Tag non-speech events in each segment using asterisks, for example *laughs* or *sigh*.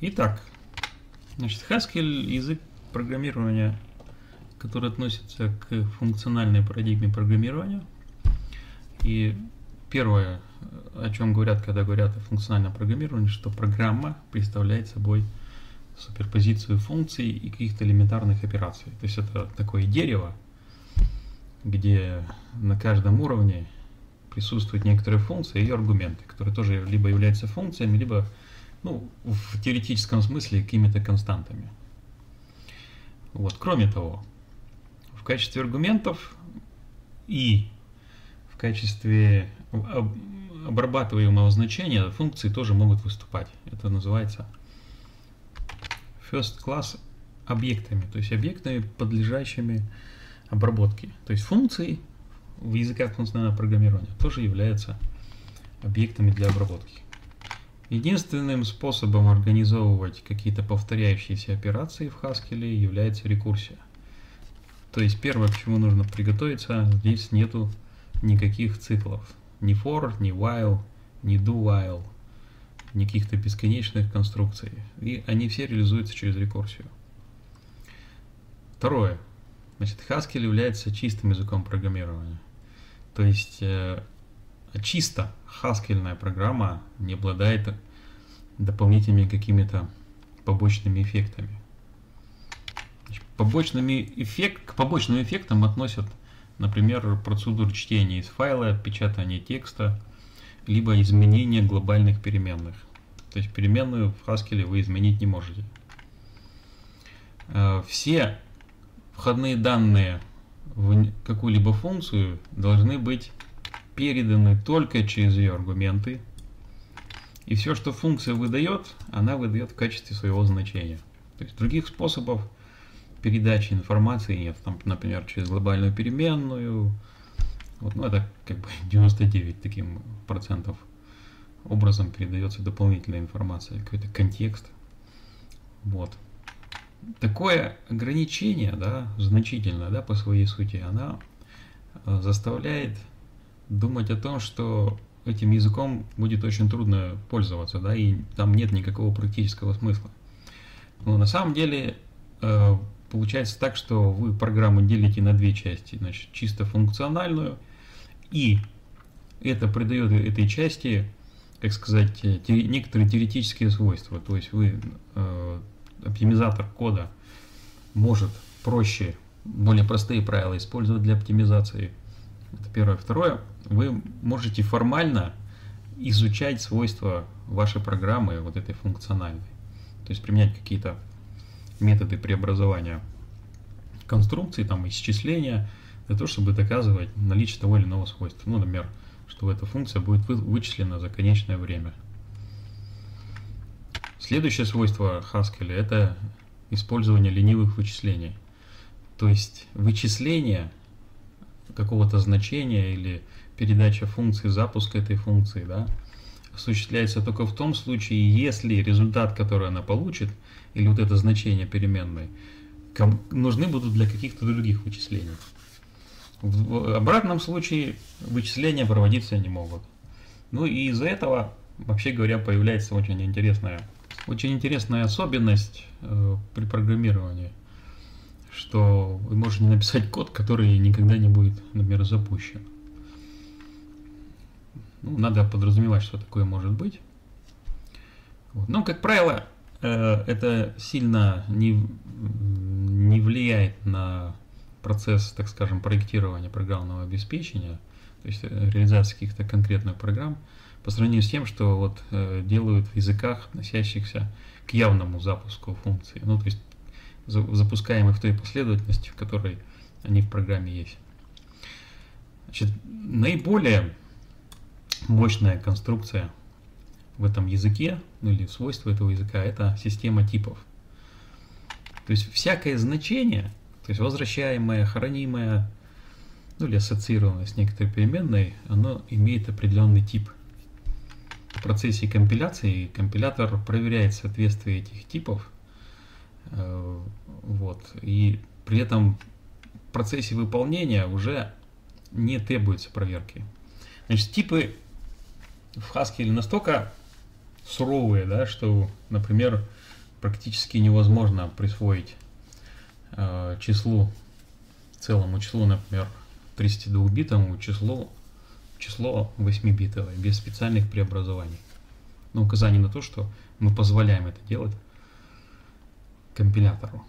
Итак, значит, Haskell язык программирования, который относится к функциональной парадигме программирования. И первое, о чем говорят, когда говорят о функциональном программировании, что программа представляет собой суперпозицию функций и каких-то элементарных операций. То есть это такое дерево, где на каждом уровне присутствуют некоторые функции и аргументы, которые тоже либо являются функциями, либо ну, в теоретическом смысле какими-то константами. Вот. Кроме того, в качестве аргументов и в качестве обрабатываемого значения функции тоже могут выступать. Это называется first class объектами, то есть объектами, подлежащими обработке. То есть функции в языках функционального программирования тоже являются объектами для обработки. Единственным способом организовывать какие-то повторяющиеся операции в Haskell является рекурсия. То есть первое, к чему нужно приготовиться, здесь нету никаких циклов. Ни for, ни while, ни do while, ни каких-то бесконечных конструкций. И они все реализуются через рекурсию. Второе. Значит, Haskell является чистым языком программирования. То есть э, чисто хаскельная программа не обладает дополнительными какими-то побочными эффектами. Побочными эффект, к побочным эффектам относят, например, процедуру чтения из файла, печатание текста, либо изменение глобальных переменных. То есть переменную в Haskell вы изменить не можете. Э, все входные данные в какую-либо функцию должны быть переданы только через ее аргументы. И все, что функция выдает, она выдает в качестве своего значения. То есть других способов передачи информации нет. Там, например, через глобальную переменную. Вот, ну, это как бы *laughs* 99 таким процентов образом передается дополнительная информация, какой-то контекст. Вот такое ограничение, да, значительно, да, по своей сути, она э, заставляет думать о том, что этим языком будет очень трудно пользоваться, да, и там нет никакого практического смысла. Но на самом деле э, получается так, что вы программу делите на две части, значит, чисто функциональную, и это придает этой части, как сказать, некоторые теоретические свойства. То есть вы э, оптимизатор кода может проще, более простые правила использовать для оптимизации. Это первое. Второе, вы можете формально изучать свойства вашей программы, вот этой функциональной. То есть применять какие-то методы преобразования конструкции, там, исчисления, для того, чтобы доказывать наличие того или иного свойства. Ну, например, что эта функция будет вычислена за конечное время. Следующее свойство Haskell это использование ленивых вычислений. То есть вычисление какого-то значения или передача функции, запуск этой функции, да, осуществляется только в том случае, если результат, который она получит, или вот это значение переменной, нужны будут для каких-то других вычислений. В обратном случае вычисления проводиться не могут. Ну и из-за этого, вообще говоря, появляется очень интересная очень интересная особенность э, при программировании, что вы можете написать код, который никогда не будет, например, запущен. Ну, надо подразумевать, что такое может быть. Вот. Но, как правило, э, это сильно не, не влияет на процесс, так скажем, проектирования программного обеспечения, то есть э, реализации каких-то конкретных программ по сравнению с тем, что вот э, делают в языках, относящихся к явному запуску функции, ну то есть за, запускаемых в той последовательности, в которой они в программе есть. Значит, наиболее мощная конструкция в этом языке, ну или свойство этого языка, это система типов. То есть всякое значение, то есть возвращаемое, хранимое, ну или ассоциированное с некоторой переменной, оно имеет определенный тип – в процессе компиляции компилятор проверяет соответствие этих типов. Э, вот, и при этом в процессе выполнения уже не требуется проверки. Значит, типы в Haskell настолько суровые, да, что, например, практически невозможно присвоить э, числу, целому числу, например, 32-битовому числу, число 8-битовое, без специальных преобразований. Но указание на то, что мы позволяем это делать компилятору.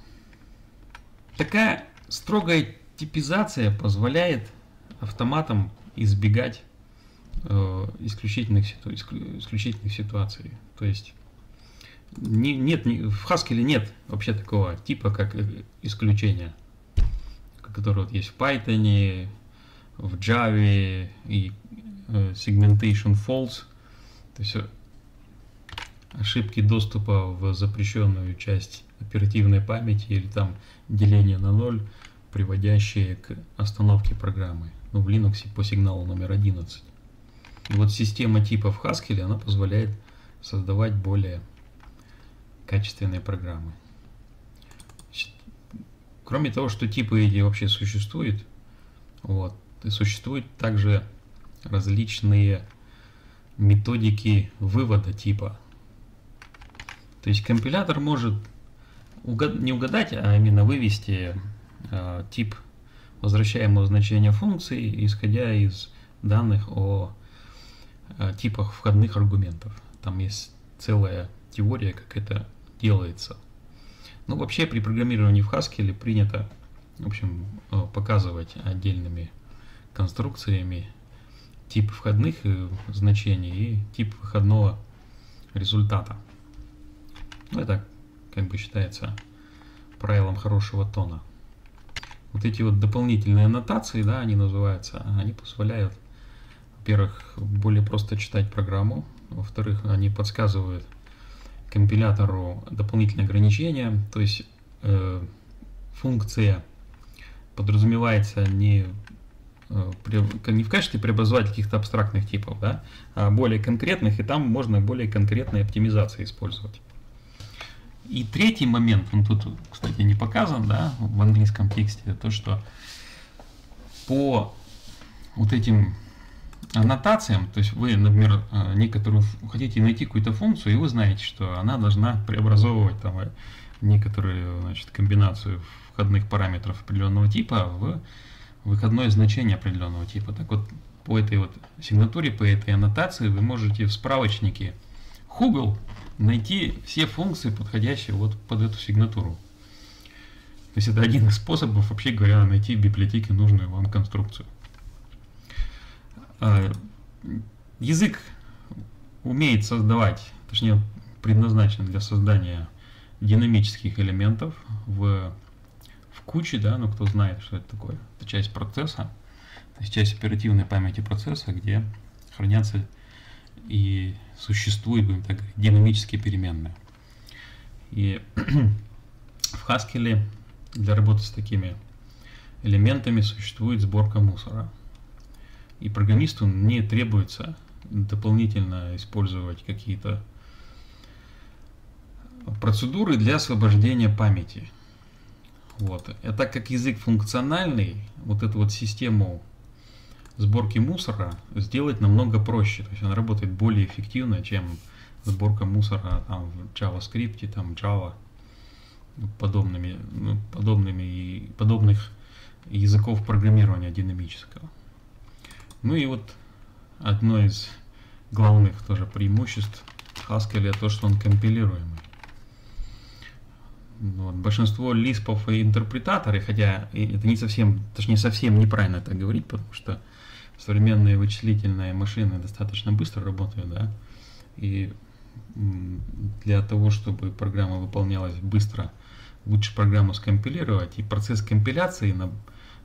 Такая строгая типизация позволяет автоматам избегать э, исключительных, исключительных ситуаций. То есть не, нет, не, в Haskell нет вообще такого типа, как исключение, который вот есть в Python, в Java и э, segmentation false. То есть э, ошибки доступа в запрещенную часть оперативной памяти или там деление на ноль, приводящие к остановке программы. Ну, в Linux по сигналу номер 11. И вот система типов Haskell, она позволяет создавать более качественные программы. Кроме того, что типы эти вообще существуют, вот, и существуют также различные методики вывода типа. То есть компилятор может угад... не угадать, а именно вывести э, тип возвращаемого значения функции, исходя из данных о э, типах входных аргументов. Там есть целая теория, как это делается. Ну, вообще при программировании в Haskell принято, в общем, э, показывать отдельными конструкциями тип входных э, значений и тип выходного результата. Ну, это как бы считается правилом хорошего тона. Вот эти вот дополнительные аннотации, да, они называются, они позволяют, во-первых, более просто читать программу, во-вторых, они подсказывают компилятору дополнительные ограничения, то есть э, функция подразумевается не, э, не в качестве преобразователя каких-то абстрактных типов, да, а более конкретных, и там можно более конкретные оптимизации использовать. И третий момент, он тут, кстати, не показан, да, в английском тексте, то, что по вот этим аннотациям, то есть вы, например, э, некоторую хотите найти какую-то функцию, и вы знаете, что она должна преобразовывать там э, некоторую значит, комбинацию входных параметров определенного типа в выходное значение определенного типа. Так вот, по этой вот сигнатуре, по этой аннотации вы можете в справочнике Google найти все функции, подходящие вот под эту сигнатуру. То есть это один из способов, вообще говоря, найти в библиотеке нужную вам конструкцию. А, язык умеет создавать, точнее предназначен для создания динамических элементов в, в куче, да, ну кто знает, что это такое. Это часть процесса, то есть часть оперативной памяти процесса, где хранятся и существуют, будем так говорить, динамические переменные. И *clears throat* в Haskell для работы с такими элементами существует сборка мусора. И программисту не требуется дополнительно использовать какие-то процедуры для освобождения памяти. Вот. А так как язык функциональный, вот эту вот систему сборки мусора сделать намного проще. То есть он работает более эффективно, чем сборка мусора там, в JavaScript, там Java, подобными, ну, подобными подобных языков программирования динамического. Ну и вот одно из главных тоже преимуществ Haskell то, что он компилируемый. Вот. Большинство лиспов и интерпретаторы, хотя это не совсем, точнее совсем неправильно это говорить, потому что современные вычислительные машины достаточно быстро работают, да, и для того, чтобы программа выполнялась быстро, лучше программу скомпилировать, и процесс компиляции на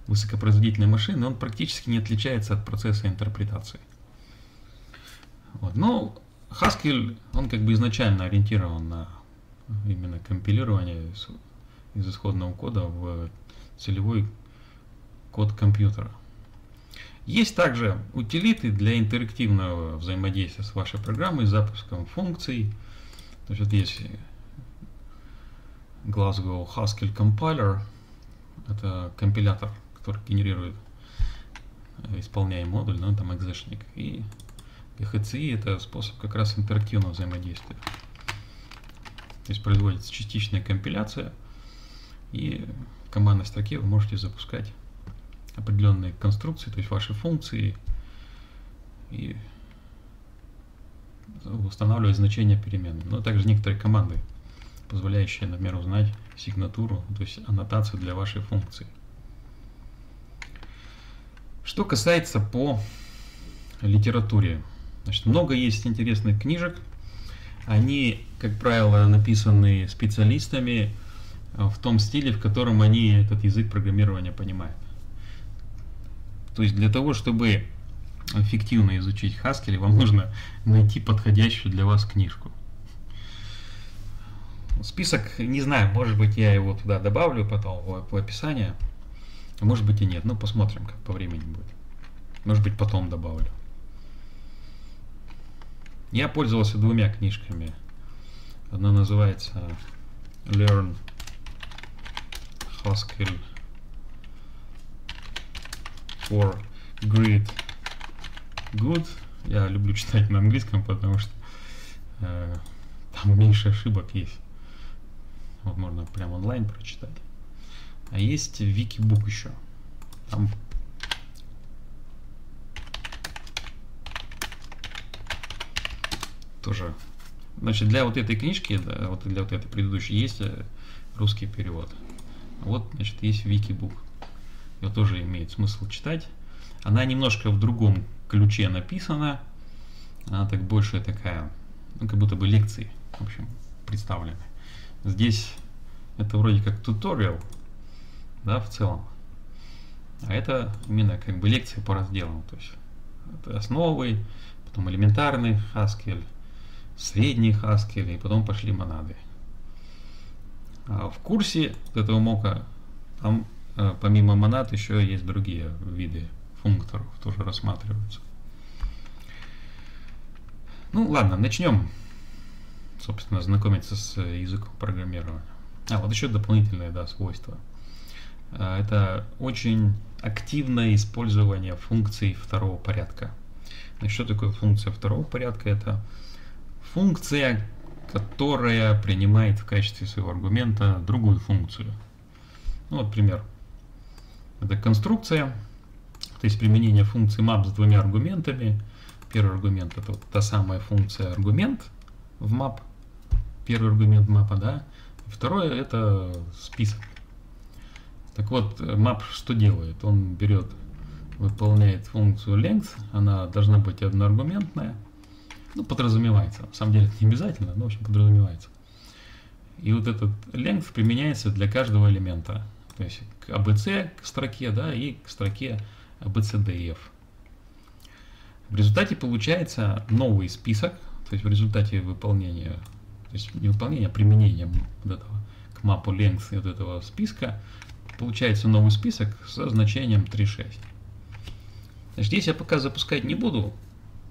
высокопроизводительной машины, он практически не отличается от процесса интерпретации. Вот. Но Haskell, он как бы изначально ориентирован на именно компилирование из, из исходного кода в целевой код компьютера. Есть также утилиты для интерактивного взаимодействия с вашей программой, с запуском функций. То есть вот есть Glasgow Haskell Compiler, это компилятор, который генерирует исполняемый модуль, ну, там экзешник. И GHCI это способ как раз интерактивного взаимодействия. То есть производится частичная компиляция, и в командной строке вы можете запускать определенные конструкции, то есть ваши функции, и устанавливать значения переменных. Но также некоторые команды, позволяющие, например, узнать сигнатуру, то есть аннотацию для вашей функции. Что касается по литературе. Значит, много есть интересных книжек. Они, как правило, написаны специалистами в том стиле, в котором они этот язык программирования понимают. То есть для того, чтобы эффективно изучить Haskell, вам нужно найти подходящую для вас книжку. Список, не знаю, может быть я его туда добавлю потом в, в описание, может быть и нет, ну посмотрим, как по времени будет. Может быть потом добавлю. Я пользовался двумя книжками. Одна называется Learn Haskell for Grid Good. Я люблю читать на английском, потому что э, там меньше ошибок есть. Вот можно прямо онлайн прочитать. А есть Викибук еще. Там тоже. Значит, для вот этой книжки, да, вот для вот этой предыдущей есть э, русский перевод. Вот, значит, есть Викибук. Ее тоже имеет смысл читать. Она немножко в другом ключе написана. Она так больше такая, ну, как будто бы лекции, в общем, представлены. Здесь это вроде как туториал, да, в целом. А это именно как бы лекция по разделам. То есть это основы, потом элементарный Haskell, средний Haskell, и потом пошли монады. А в курсе этого мока там помимо монад еще есть другие виды функторов, тоже рассматриваются. Ну ладно, начнем, собственно, знакомиться с языком программирования. А, вот еще дополнительное, да, свойство. А, это очень активное использование функций второго порядка. Значит, что такое функция второго порядка? Это функция, которая принимает в качестве своего аргумента другую функцию. Ну, вот пример. Это конструкция, то есть применение функции map с двумя аргументами. Первый аргумент это вот та самая функция аргумент в map. Первый аргумент мапа, да. Второе это список. Так вот, map что делает? Он берет, выполняет функцию length, она должна быть одноаргументная. Ну, подразумевается. На самом деле это не обязательно, но в общем подразумевается. И вот этот length применяется для каждого элемента. То есть к ABC к строке, да, и к строке ABCDF. В результате получается новый список, то есть в результате выполнения то есть не выполнение, а применение вот этого к мапу length вот этого списка, получается новый список со значением 3.6. Значит, здесь я пока запускать не буду,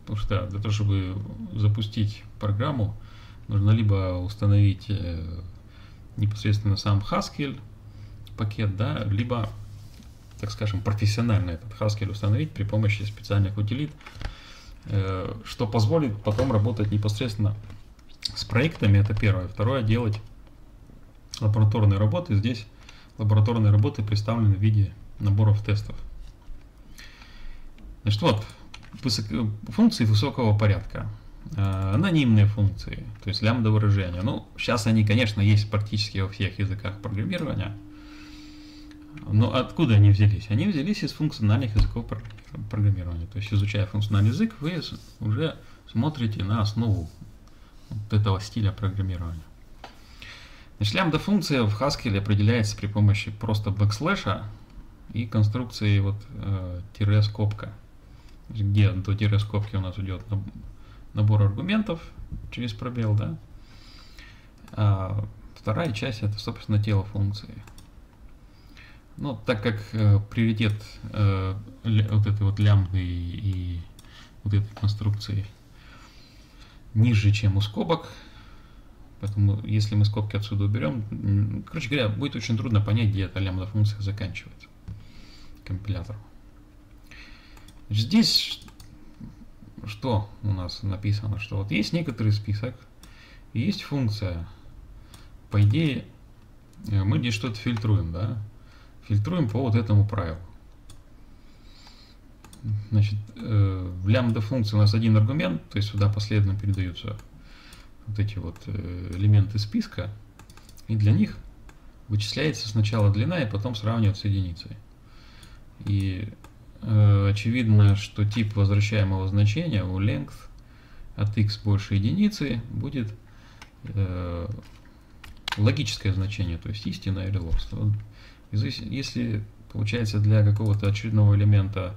потому что для того, чтобы запустить программу, нужно либо установить э, непосредственно сам Haskell пакет, да, либо, так скажем, профессионально этот Haskell установить при помощи специальных утилит, э, что позволит потом работать непосредственно с проектами, это первое. Второе, делать лабораторные работы. Здесь лабораторные работы представлены в виде наборов тестов. Значит, вот, функции высокого порядка. Э, анонимные функции, то есть лямбда выражения. Ну, сейчас они, конечно, есть практически во всех языках программирования. Но откуда они взялись? Они взялись из функциональных языков программирования. То есть, изучая функциональный язык, вы уже смотрите на основу вот этого стиля программирования. Значит, лямбда функция в Haskell определяется при помощи просто бэкслэша и конструкции вот э, тире скобка, где до тире скобки у нас идет набор аргументов через пробел, да. А вторая часть это, собственно, тело функции. Ну, так как э, приоритет э, вот этой вот лямбды и, вот этой конструкции ниже, чем у скобок. Поэтому, если мы скобки отсюда уберем, короче говоря, будет очень трудно понять, где эта лямбда функция заканчивается компилятору. Здесь что у нас написано, что вот есть некоторый список, есть функция. по идее, э, мы здесь что-то фильтруем, да? Фильтруем по вот этому правилу. Значит, э, в лямбда функции у нас один аргумент, то есть сюда последовательно передаются вот эти вот э, элементы списка, и для них вычисляется сначала длина и потом сравнивается с единицей. И э, очевидно, что тип возвращаемого значения у length от x больше единицы будет э, логическое значение, то есть истина или. Вот, если получается для какого-то очередного элемента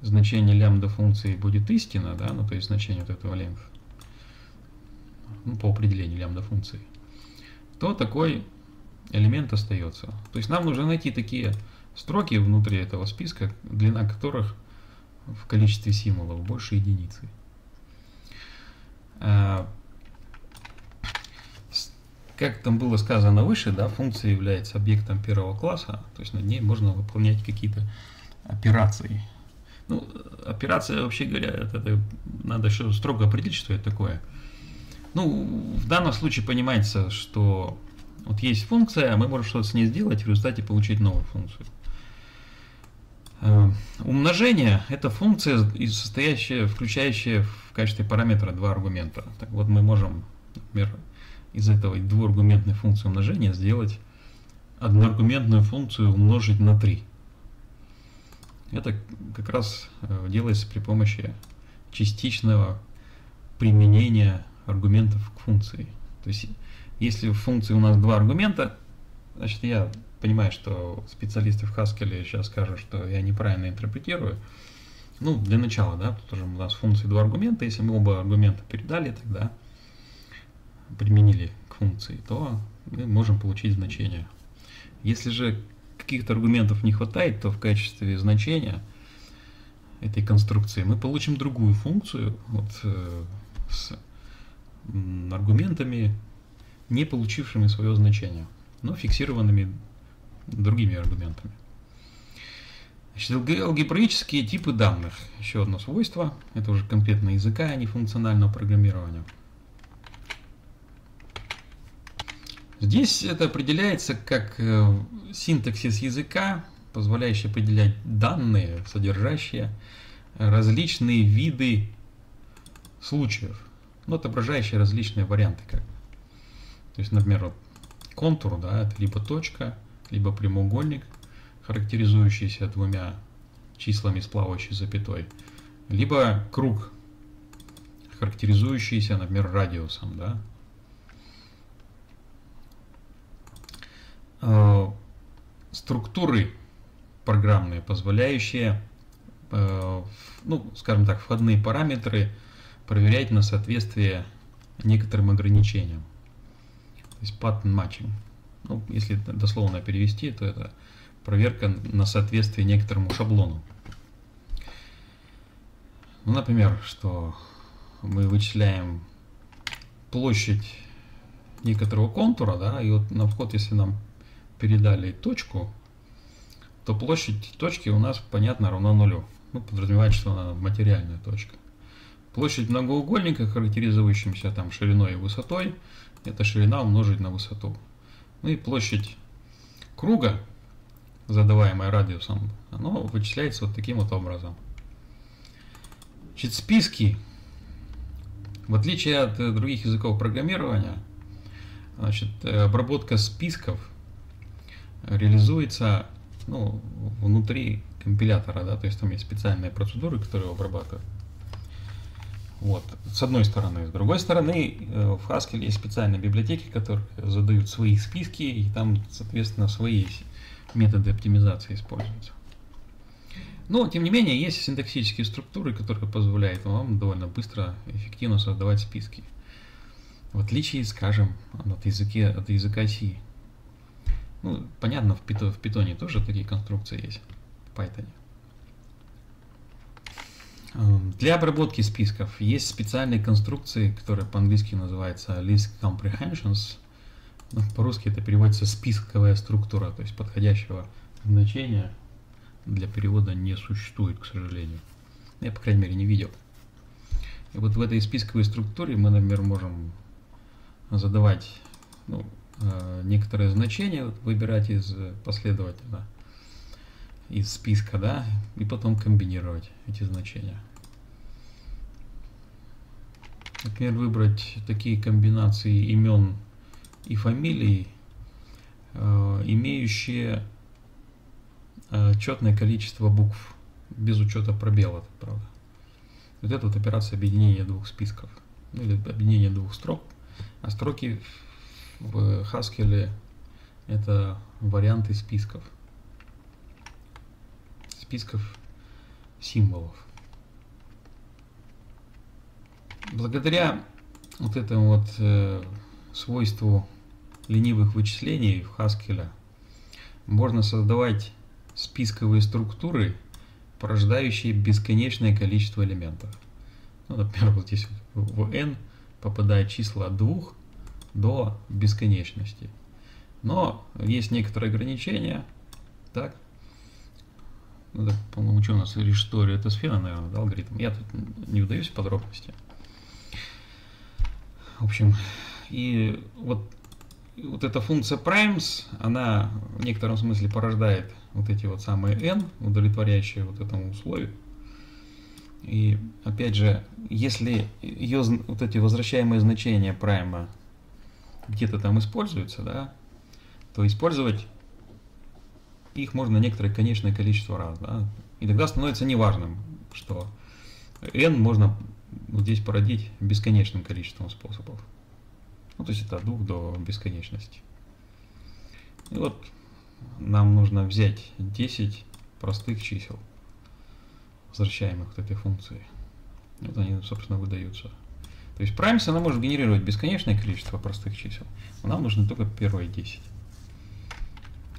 значение лямбда функции будет истина, да, ну то есть значение вот этого length, ну, по определению лямбда функции, то такой элемент остается. То есть нам нужно найти такие строки внутри этого списка, длина которых в количестве символов больше единицы. Как там было сказано выше, да, функция является объектом первого класса, то есть над ней можно выполнять какие-то операции. Ну, операция, вообще говоря, это надо еще строго определить, что это такое. Ну, в данном случае понимается, что вот есть функция, а мы можем что-то с ней сделать и в результате получить новую функцию. Э, умножение – это функция, состоящая, включающая в качестве параметра два аргумента. Так вот, мы можем, например, из этой двуаргументной функции умножения сделать одноаргументную функцию умножить на 3. Это как раз э, делается при помощи частичного применения аргументов к функции. То есть, если в функции у нас два аргумента, значит, я понимаю, что специалисты в Haskell сейчас скажут, что я неправильно интерпретирую. Ну, для начала, да, тут уже у нас функции два аргумента. Если мы оба аргумента передали, тогда применили к функции, то мы можем получить значение. Если же каких-то аргументов не хватает, то в качестве значения этой конструкции мы получим другую функцию вот, э, с аргументами, не получившими свое значение, но фиксированными другими аргументами. Значит, алгебраические типы данных. Еще одно свойство. Это уже конкретно языка, а не функционального программирования. Здесь это определяется как э, синтаксис языка, позволяющий определять данные, содержащие различные виды случаев, но отображающие различные варианты. Как. То есть, например, вот контур, да, это либо точка, либо прямоугольник, характеризующийся двумя числами с плавающей запятой, либо круг, характеризующийся, например, радиусом, да, Э, структуры программные, позволяющие, э, ну, скажем так, входные параметры проверять на соответствие некоторым ограничениям. То есть pattern matching. Ну, если дословно перевести, то это проверка на соответствие некоторому шаблону. Ну, например, что мы вычисляем площадь некоторого контура, да, и вот на вход, если нам передали точку, то площадь точки у нас, понятно, равна нулю. Ну, подразумевает, что она материальная точка. Площадь многоугольника, характеризующимся там шириной и высотой, это ширина умножить на высоту. Ну и площадь круга, задаваемая радиусом, оно вычисляется вот таким вот образом. Значит, списки, в отличие от других языков программирования, значит, обработка списков – реализуется ну, внутри компилятора, да, то есть там есть специальные процедуры, которые обрабатывают. Вот, с одной стороны. С другой стороны, э, в Haskell есть специальные библиотеки, которые задают свои списки, и там, соответственно, свои методы оптимизации используются. Но, тем не менее, есть синтаксические структуры, которые позволяют вам довольно быстро эффективно создавать списки. В отличие, скажем, от, языке, от языка C. Ну, понятно, в, питоне, в питоне тоже такие конструкции есть, в Python. Эм, для обработки списков есть специальные конструкции, которые по-английски называются list comprehensions. Ну, по-русски это переводится списковая структура, то есть подходящего значения для перевода не существует, к сожалению. Я, по крайней мере, не видел. И вот в этой списковой структуре мы, например, можем задавать ну, э, некоторые значения выбирать из последовательно из списка, да, и потом комбинировать эти значения. Например, выбрать такие комбинации имен и фамилий, э, имеющие э, четное количество букв, без учета пробелов, правда. Вот это вот операция объединения двух списков, ну, или объединение двух строк, а строки в Haskell это варианты списков, списков символов. Благодаря вот этому вот э, свойству ленивых вычислений в Haskell можно создавать списковые структуры, порождающие бесконечное количество элементов. Ну, например, вот здесь в n попадает числа от 2 до бесконечности. Но есть некоторые ограничения. Так. Ну, это, по-моему, что у нас рестори это сфера, наверное, да, алгоритм. Я тут не удаюсь в подробности. В общем, и вот, вот эта функция primes, она в некотором смысле порождает вот эти вот самые n, удовлетворяющие вот этому условию. И опять же, если ее вот эти возвращаемые значения прайма где-то там используются, да, то использовать их можно некоторое конечное количество раз, да, и тогда становится неважным, что n можно здесь породить бесконечным количеством способов. Ну, то есть это от двух до бесконечности. И вот нам нужно взять 10 простых чисел, возвращаемых вот этой функции. Вот они, собственно, выдаются. То есть Primes она может генерировать бесконечное количество простых чисел, но нам нужны только первые 10.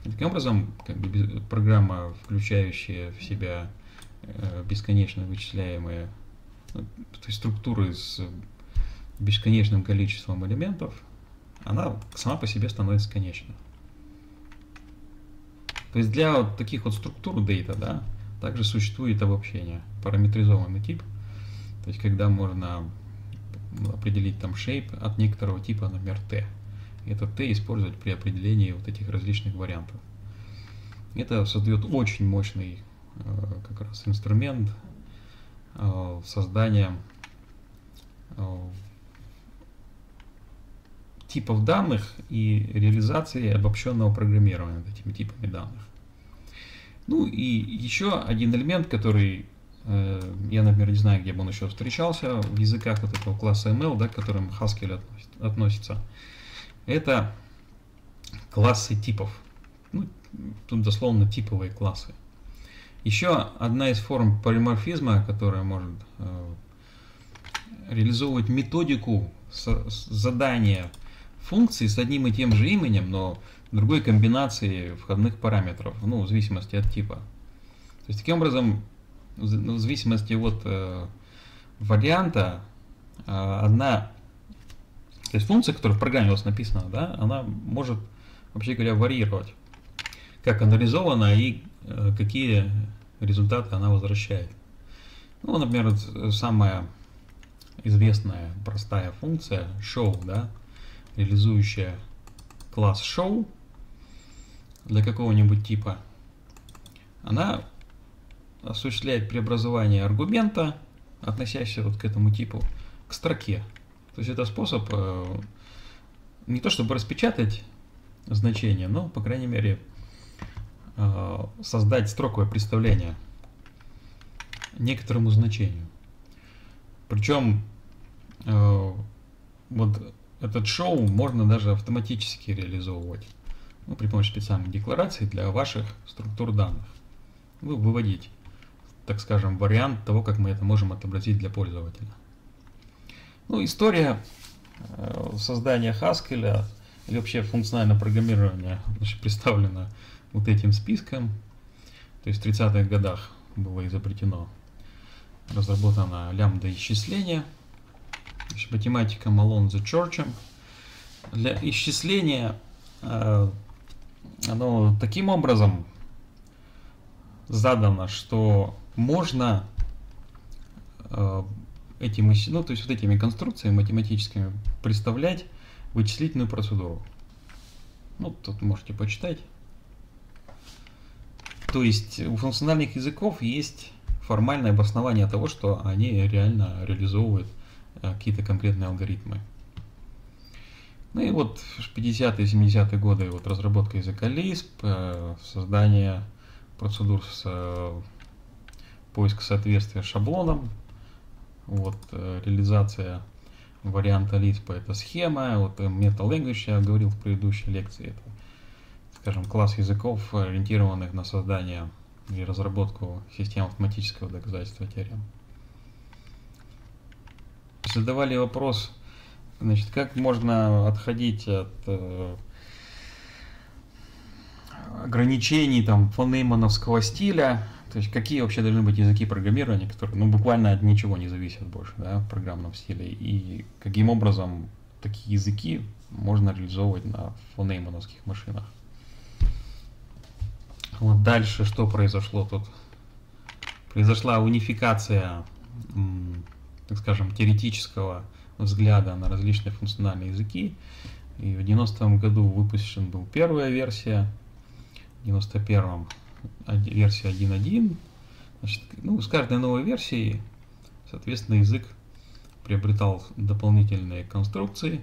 И таким образом, как бы, программа, включающая в себя э, бесконечно вычисляемые ну, то есть структуры с бесконечным количеством элементов, она сама по себе становится конечной. То есть для вот таких вот структур data, да, также существует обобщение, параметризованный тип, то есть когда можно определить там shape от некоторого типа, например, t. И этот t использовать при определении вот этих различных вариантов. Это создает очень мощный э, как раз инструмент э, создания э, типов данных и реализации обобщенного программирования этими типами данных. Ну и еще один элемент, который я, например, не знаю, где бы он еще встречался, в языках вот этого класса ML, да, к которым Haskell относится, это классы типов. Ну, тут дословно типовые классы. Еще одна из форм полиморфизма, которая может э, реализовывать методику задания функции с одним и тем же именем, но другой комбинации входных параметров, ну, в зависимости от типа. То есть, таким образом, в ну, зависимости от э, варианта, э, одна то есть функция, которая в программе у вас написана, да, она может, вообще говоря, варьировать, как она реализована и э, какие результаты она возвращает. Ну, например, самая известная простая функция show, да, реализующая класс show для какого-нибудь типа, она осуществляет преобразование аргумента, относящегося вот к этому типу, к строке. То есть это способ э, не то чтобы распечатать значение, но, по крайней мере, э, создать строковое представление некоторому значению. Причем э, вот этот шоу можно даже автоматически реализовывать ну, при помощи специальной декларации для ваших структур данных. Вы выводите, так скажем, вариант того, как мы это можем отобразить для пользователя. Ну, история э, создания Haskell или вообще функциональное программирование значит, представлена вот этим списком. То есть в 30-х годах было изобретено, разработано лямбда исчисление – математика Малон за Чорчем. Для исчисления э, оно таким образом задано, что можно э, этим, ну, то есть вот этими конструкциями математическими представлять вычислительную процедуру. Ну, тут можете почитать. То есть у функциональных языков есть формальное обоснование того, что они реально реализовывают э, какие-то конкретные алгоритмы. Ну и вот в 50-е, 70-е годы вот разработка языка Lisp, э, создание процедур с э, поиска соответствия шаблонам, вот реализация варианта Lisp это схема, вот Meta Language я говорил в предыдущей лекции, это, скажем, класс языков, ориентированных на создание и разработку систем автоматического доказательства теорем. Задавали вопрос, значит, как можно отходить от э, ограничений там фонеймановского стиля, то есть какие вообще должны быть языки программирования, которые ну, буквально от ничего не зависят больше да, в программном стиле, и каким образом такие языки можно реализовывать на фонеймановских машинах. Вот дальше что произошло тут? Произошла унификация, так скажем, теоретического взгляда на различные функциональные языки. И в 90-м году выпущен был первая версия, в 91-м версия 1.1. Значит, ну, с каждой новой версией, соответственно, язык приобретал дополнительные конструкции.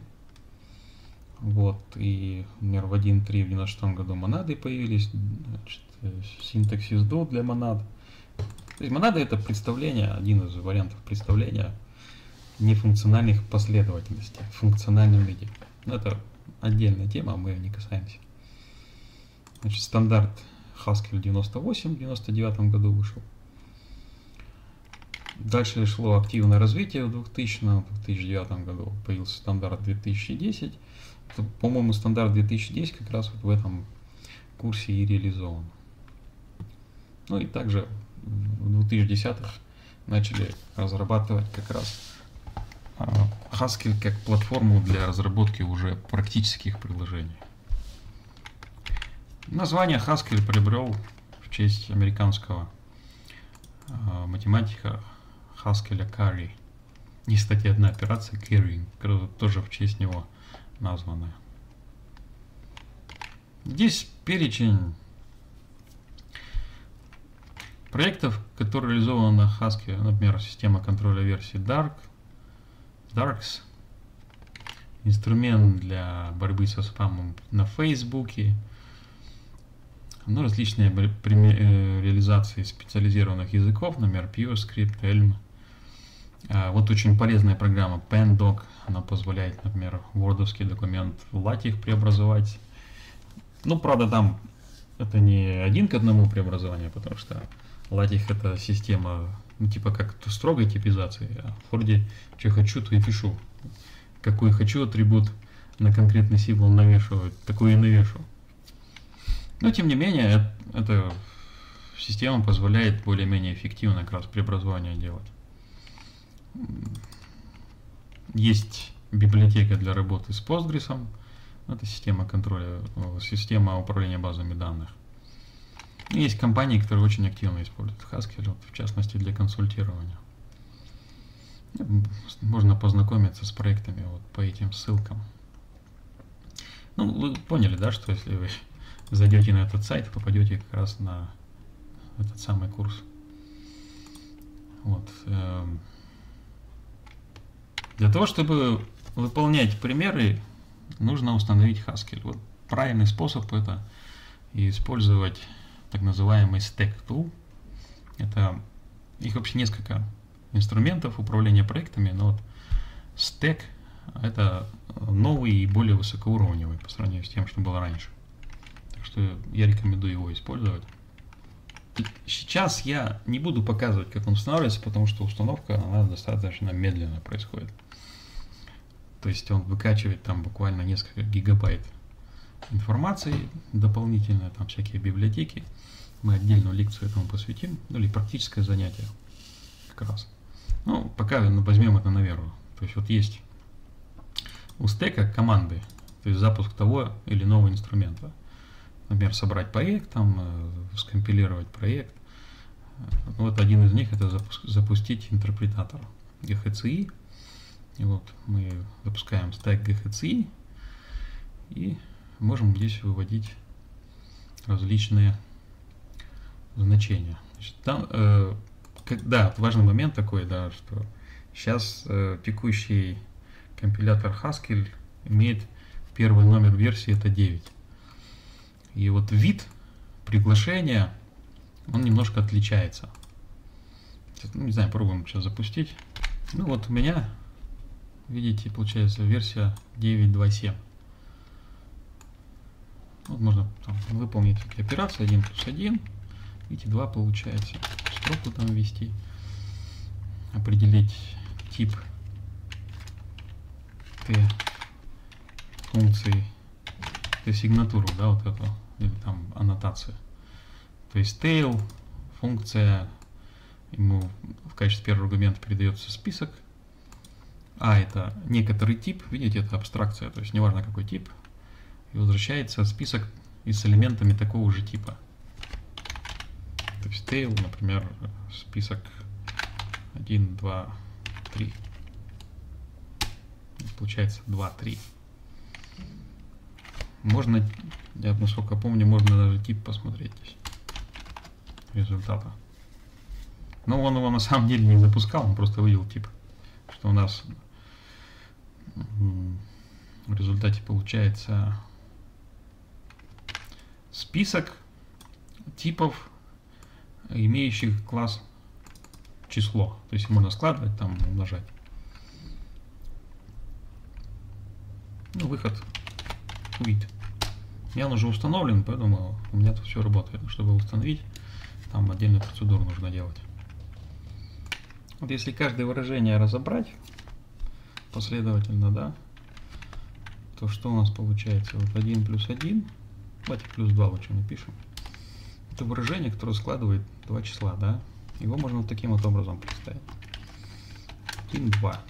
Вот, и, например, в 1.3 в 96 году монады появились, значит, синтаксис do для монад. То есть монада это представление, один из вариантов представления нефункциональных последовательностей в функциональном виде. Но это отдельная тема, мы ее не касаемся. Значит, стандарт Haskell 98 в 99 году вышел. Дальше шло активное развитие в 2000 в 2009 году появился стандарт 2010. По-моему, стандарт 2010 как раз вот в этом курсе и реализован. Ну и также в 2010-х начали разрабатывать как раз а, Haskell как платформу для разработки уже практических приложений. Название Haskell приобрел в честь американского э, математика Haskell Carry. Есть, кстати, одна операция Carrying, тоже в честь него названная. Здесь перечень проектов, которые реализованы на Haskell, например, система контроля версии Dark, Darks, инструмент для борьбы со спамом на Фейсбуке, ну, различные э, реализации специализированных языков, например, PureScript, Elm. А, вот очень полезная программа PenDoc, она позволяет, например, вордовский документ в LaTeX преобразовать. Ну, правда, там это не один к одному преобразование, потому что LaTeX это система, ну, типа как строгой типизации, а в Word что хочу, то и пишу. Какой хочу атрибут на конкретный символ навешиваю, такой и навешу. Но тем не менее, эта система позволяет более-менее эффективно как раз преобразование делать. Есть библиотека для работы с Postgres, это система контроля, система управления базами данных. И есть компании, которые очень активно используют Haskell, в частности для консультирования. Можно познакомиться с проектами вот по этим ссылкам. Ну, вы поняли, да, что если вы зайдете на этот сайт, попадете как раз на этот самый курс. Вот. Эм. Для того, чтобы выполнять примеры, нужно установить Haskell. Вот правильный способ это использовать так называемый Stack Tool. Это их вообще несколько инструментов управления проектами, но вот Stack это новый и более высокоуровневый по сравнению с тем, что было раньше что я рекомендую его использовать. Сейчас я не буду показывать, как он устанавливается, потому что установка она достаточно медленно происходит. То есть он выкачивает там буквально несколько гигабайт информации дополнительно, там всякие библиотеки. Мы отдельную лекцию этому посвятим, ну или практическое занятие как раз. Ну, пока ну, возьмем это на веру. То есть вот есть у стека команды, то есть запуск того или нового инструмента например, собрать проект, там, э, скомпилировать проект. Вот один из них это запустить интерпретатор GHCI. И вот мы запускаем стек GHCI и можем здесь выводить различные значения. Значит, там, э, как, да, важный момент такой, да, что сейчас э, текущий компилятор Haskell имеет первый номер версии, это 9. И вот вид приглашения, он немножко отличается. Ну, не знаю, пробуем сейчас запустить. Ну вот у меня, видите, получается версия 9.2.7. Вот можно там, выполнить такие операции 1 плюс 1. Видите, 2 получается. Строку там ввести. Определить тип Т функции, Т сигнатуру, да, вот эту, или там аннотацию. То есть tail, функция, ему в качестве первого аргумента передается список, а это некоторый тип, видите, это абстракция, то есть неважно какой тип, и возвращается список и с элементами такого же типа. То есть tail, например, список 1, 2, 3. Получается 2, 3. Можно, я насколько помню, можно даже тип посмотреть здесь результата. Но он его на самом деле не запускал, он просто вывел тип. Что у нас в результате получается список типов, имеющих класс число. То есть можно складывать, там умножать. Ну, выход вид. Я он уже установлен, поэтому у меня тут все работает. Чтобы установить, там отдельную процедуру нужно делать. Вот если каждое выражение разобрать последовательно, да, то что у нас получается? Вот 1 плюс 1 Давайте плюс 2 лучше напишем. Это выражение, которое складывает два числа, да? Его можно вот таким вот образом представить. 1, 2. То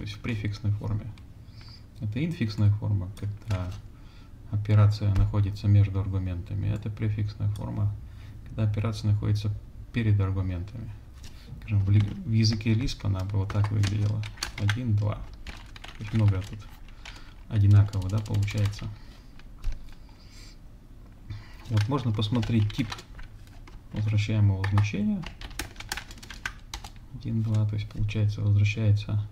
есть в префиксной форме. Это инфиксная форма, когда операция находится между аргументами. Это префиксная форма, когда операция находится перед аргументами. Скажем, в, в языке Lisp она бы вот так выглядела. 1, 2. Очень много тут одинаково, да, получается. Вот можно посмотреть тип возвращаемого значения. 1, 2, то есть получается возвращается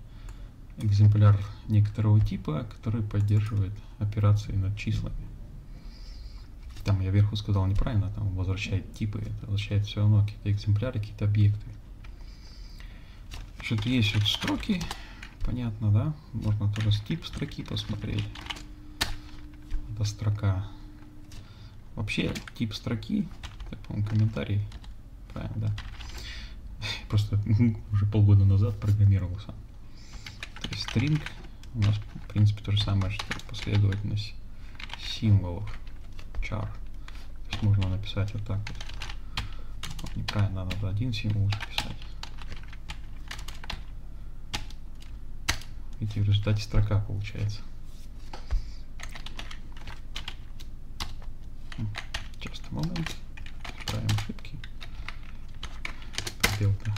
экземпляр некоторого типа, который поддерживает операции над числами. Там я вверху сказал неправильно, там возвращает типы, это возвращает все равно какие-то экземпляры, какие-то объекты. Что-то есть вот строки, понятно, да? Можно тоже тип строки посмотреть. Это строка Вообще, тип строки, так, по-моему, комментарий, правильно, да? Просто *laughs* уже полгода назад программировался. То есть string у нас, в принципе, то же самое, что последовательность символов char. То есть можно написать вот так вот. вот неправильно, надо один символ записать. Видите, в результате строка получается. Часто момент. Исправим ошибки. Пробел-то.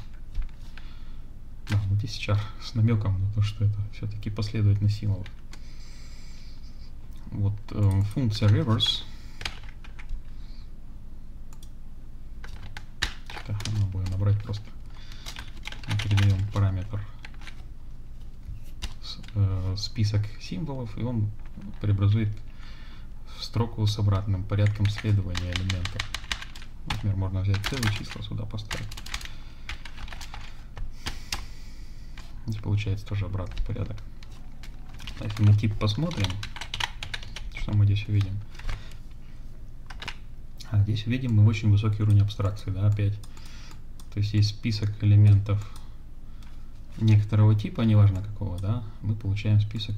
Чар с намеком на то, что это все-таки последовательность символов. Вот э, функция reverse. Так, мы будем набрать просто. Мы передаем параметр э, список символов, и он преобразует строку с обратным порядком следования элементов. Например, можно взять целые числа сюда поставить. Здесь получается тоже обратный порядок. Если мы тип посмотрим, что мы здесь увидим? А здесь видим мы очень высокий уровень абстракции, да, опять. То есть есть список элементов некоторого типа, неважно какого, да, мы получаем список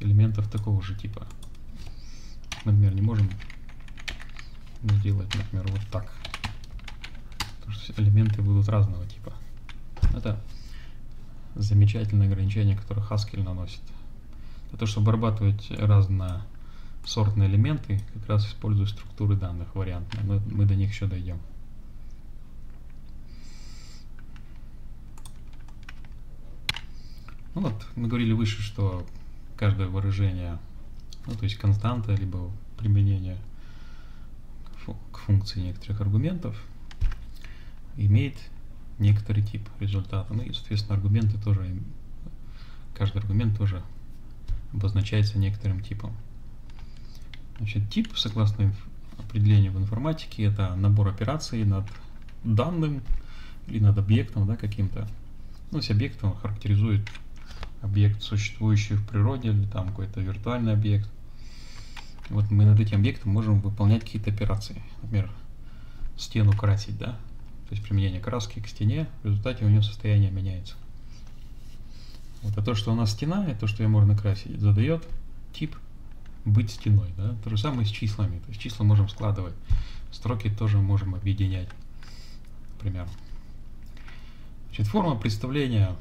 элементов такого же типа например, не можем сделать, например, вот так. Потому что элементы будут разного типа. Это замечательное ограничение, которое Haskell наносит. Для того, чтобы обрабатывать разносортные элементы, как раз использую структуры данных вариантные. Но мы до них еще дойдем. Ну вот, мы говорили выше, что каждое выражение ну, то есть константа, либо применение к функции некоторых аргументов, имеет некоторый тип результата. Ну и, соответственно, аргументы тоже, каждый аргумент тоже обозначается некоторым типом. Значит, тип, согласно определению в информатике, это набор операций над данным или над объектом да, каким-то. Ну, если объектом характеризует объект, существующий в природе, или там какой-то виртуальный объект. Вот мы над этим объектом можем выполнять какие-то операции. Например, стену красить, да? Есть применение краски к стене, в результате у нее состояние меняется. Вот, а то, что у нас стена, и то, что ее можно красить, задает тип быть стеной. Да? То же самое с числами. То есть числа можем складывать, строки тоже можем объединять, например. Значит, форма представления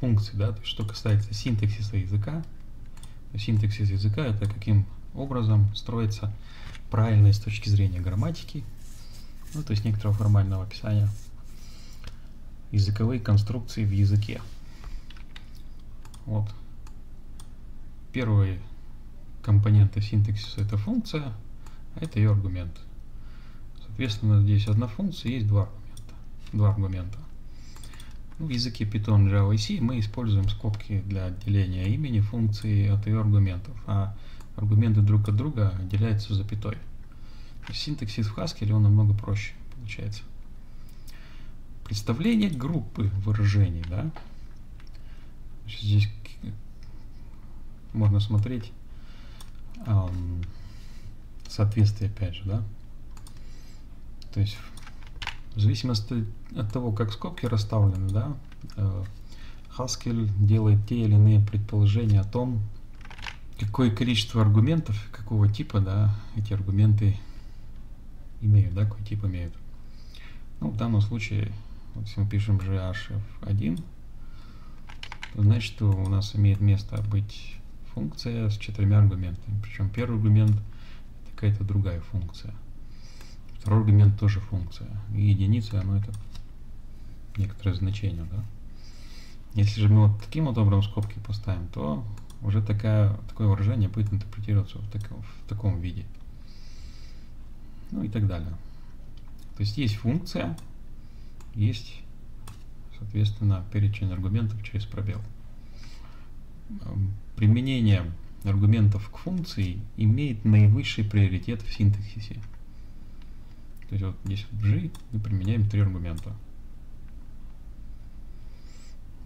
функций, да, то есть что касается синтаксиса языка, синтаксис языка это каким образом строится правильно с точки зрения грамматики, ну, то есть некоторого формального описания языковые конструкции в языке. Вот. Первые компоненты синтаксиса это функция, а это ее аргумент. Соответственно, здесь одна функция, есть два аргумента. Два аргумента. Ну, в языке Python, Java и C мы используем скобки для отделения имени функции от ее аргументов, а аргументы друг от друга отделяются запятой. Синтаксис в Haskell он намного проще получается. Представление группы выражений, да. Здесь можно смотреть эм, соответствие опять же, да. То есть в зависимости от того, как скобки расставлены, да, э, Haskell делает те или иные предположения о том, какое количество аргументов, какого типа, да, эти аргументы имеют, да, какой тип имеют. Ну, в данном случае, вот если мы пишем GHF1, то значит, что у нас имеет место быть функция с четырьмя аргументами. Причем первый аргумент это какая-то другая функция. Второй аргумент тоже функция. И единица, оно это некоторое значение, да? Если же мы вот таким вот образом скобки поставим, то уже такая, такое выражение будет интерпретироваться в таком, в таком виде ну и так далее. То есть есть функция, есть, соответственно, перечень аргументов через пробел. Эм, применение аргументов к функции имеет наивысший приоритет в синтаксисе. То есть вот здесь в G мы применяем три аргумента.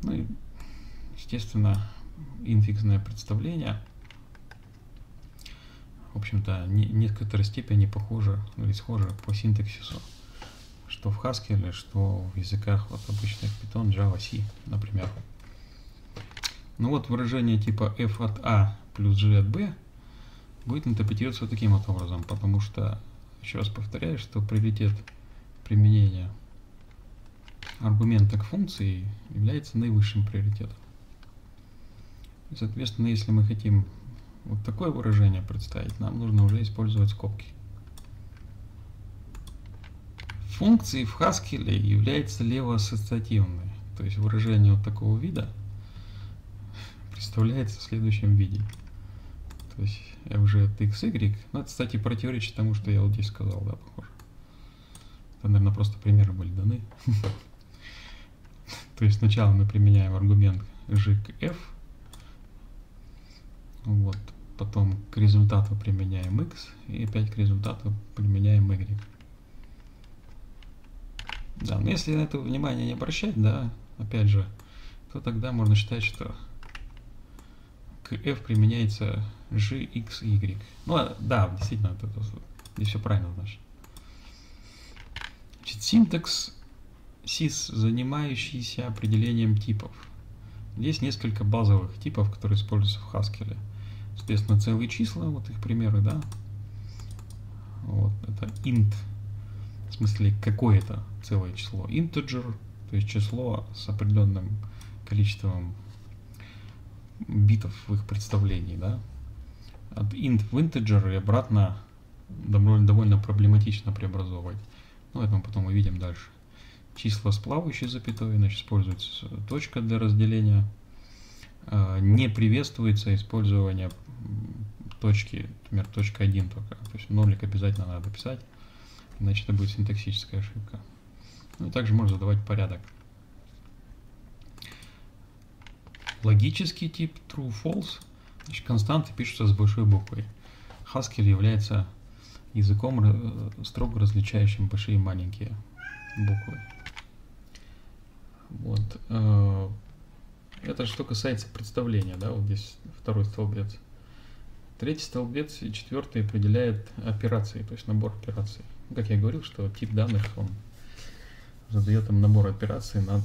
Ну и, естественно, инфиксное представление – в общем-то, не, некоторой степени похожи или схожи по синтаксису, что в Haskell, что в языках вот обычных Python, Java, C, например. Ну вот выражение типа f от a плюс g от b будет интерпретироваться таким вот образом, потому что, еще раз повторяю, что приоритет применения аргумента к функции является наивысшим приоритетом. Соответственно, если мы хотим вот такое выражение представить, нам нужно уже использовать скобки. Функции в Haskell являются левоассоциативной, то есть выражение вот такого вида представляется в следующем виде. То есть f от x, ну это, кстати, противоречит тому, что я вот здесь сказал, да, похоже. Это, наверное, просто примеры были даны. *laughs* То есть сначала мы применяем аргумент g к f, вот. Потом к результату применяем x и опять к результату применяем y. Да, но если на это внимание не обращать, да, опять же, то тогда можно считать, что к f применяется g, x, y. Ну, а, да, действительно, это, это, здесь все правильно значит. Значит, синтакс SIS, занимающийся определением типов. Есть несколько базовых типов, которые используются в Haskell. Соответственно, целые числа, вот их примеры, да. Вот, это int, в смысле, какое-то целое число. Integer, то есть число с определенным количеством битов в их представлении, да. От int в integer и обратно довольно, довольно проблематично преобразовывать. Ну, это мы потом увидим дальше. Числа с плавающей запятой, значит, используется точка для разделения. А, не приветствуется использование точки, например, точка 1 только. То есть нолик обязательно надо писать, иначе это будет синтаксическая ошибка. Ну также можно задавать порядок. Логический тип true-false, значит, константы пишутся с большой буквой. Haskell является языком, э, строго различающим большие и маленькие буквы. Вот. Это что касается представления, да, вот здесь второй столбец. Третий столбец и четвертый определяет операции, то есть набор операций. Как я говорил, что тип данных, он задает им набор операций над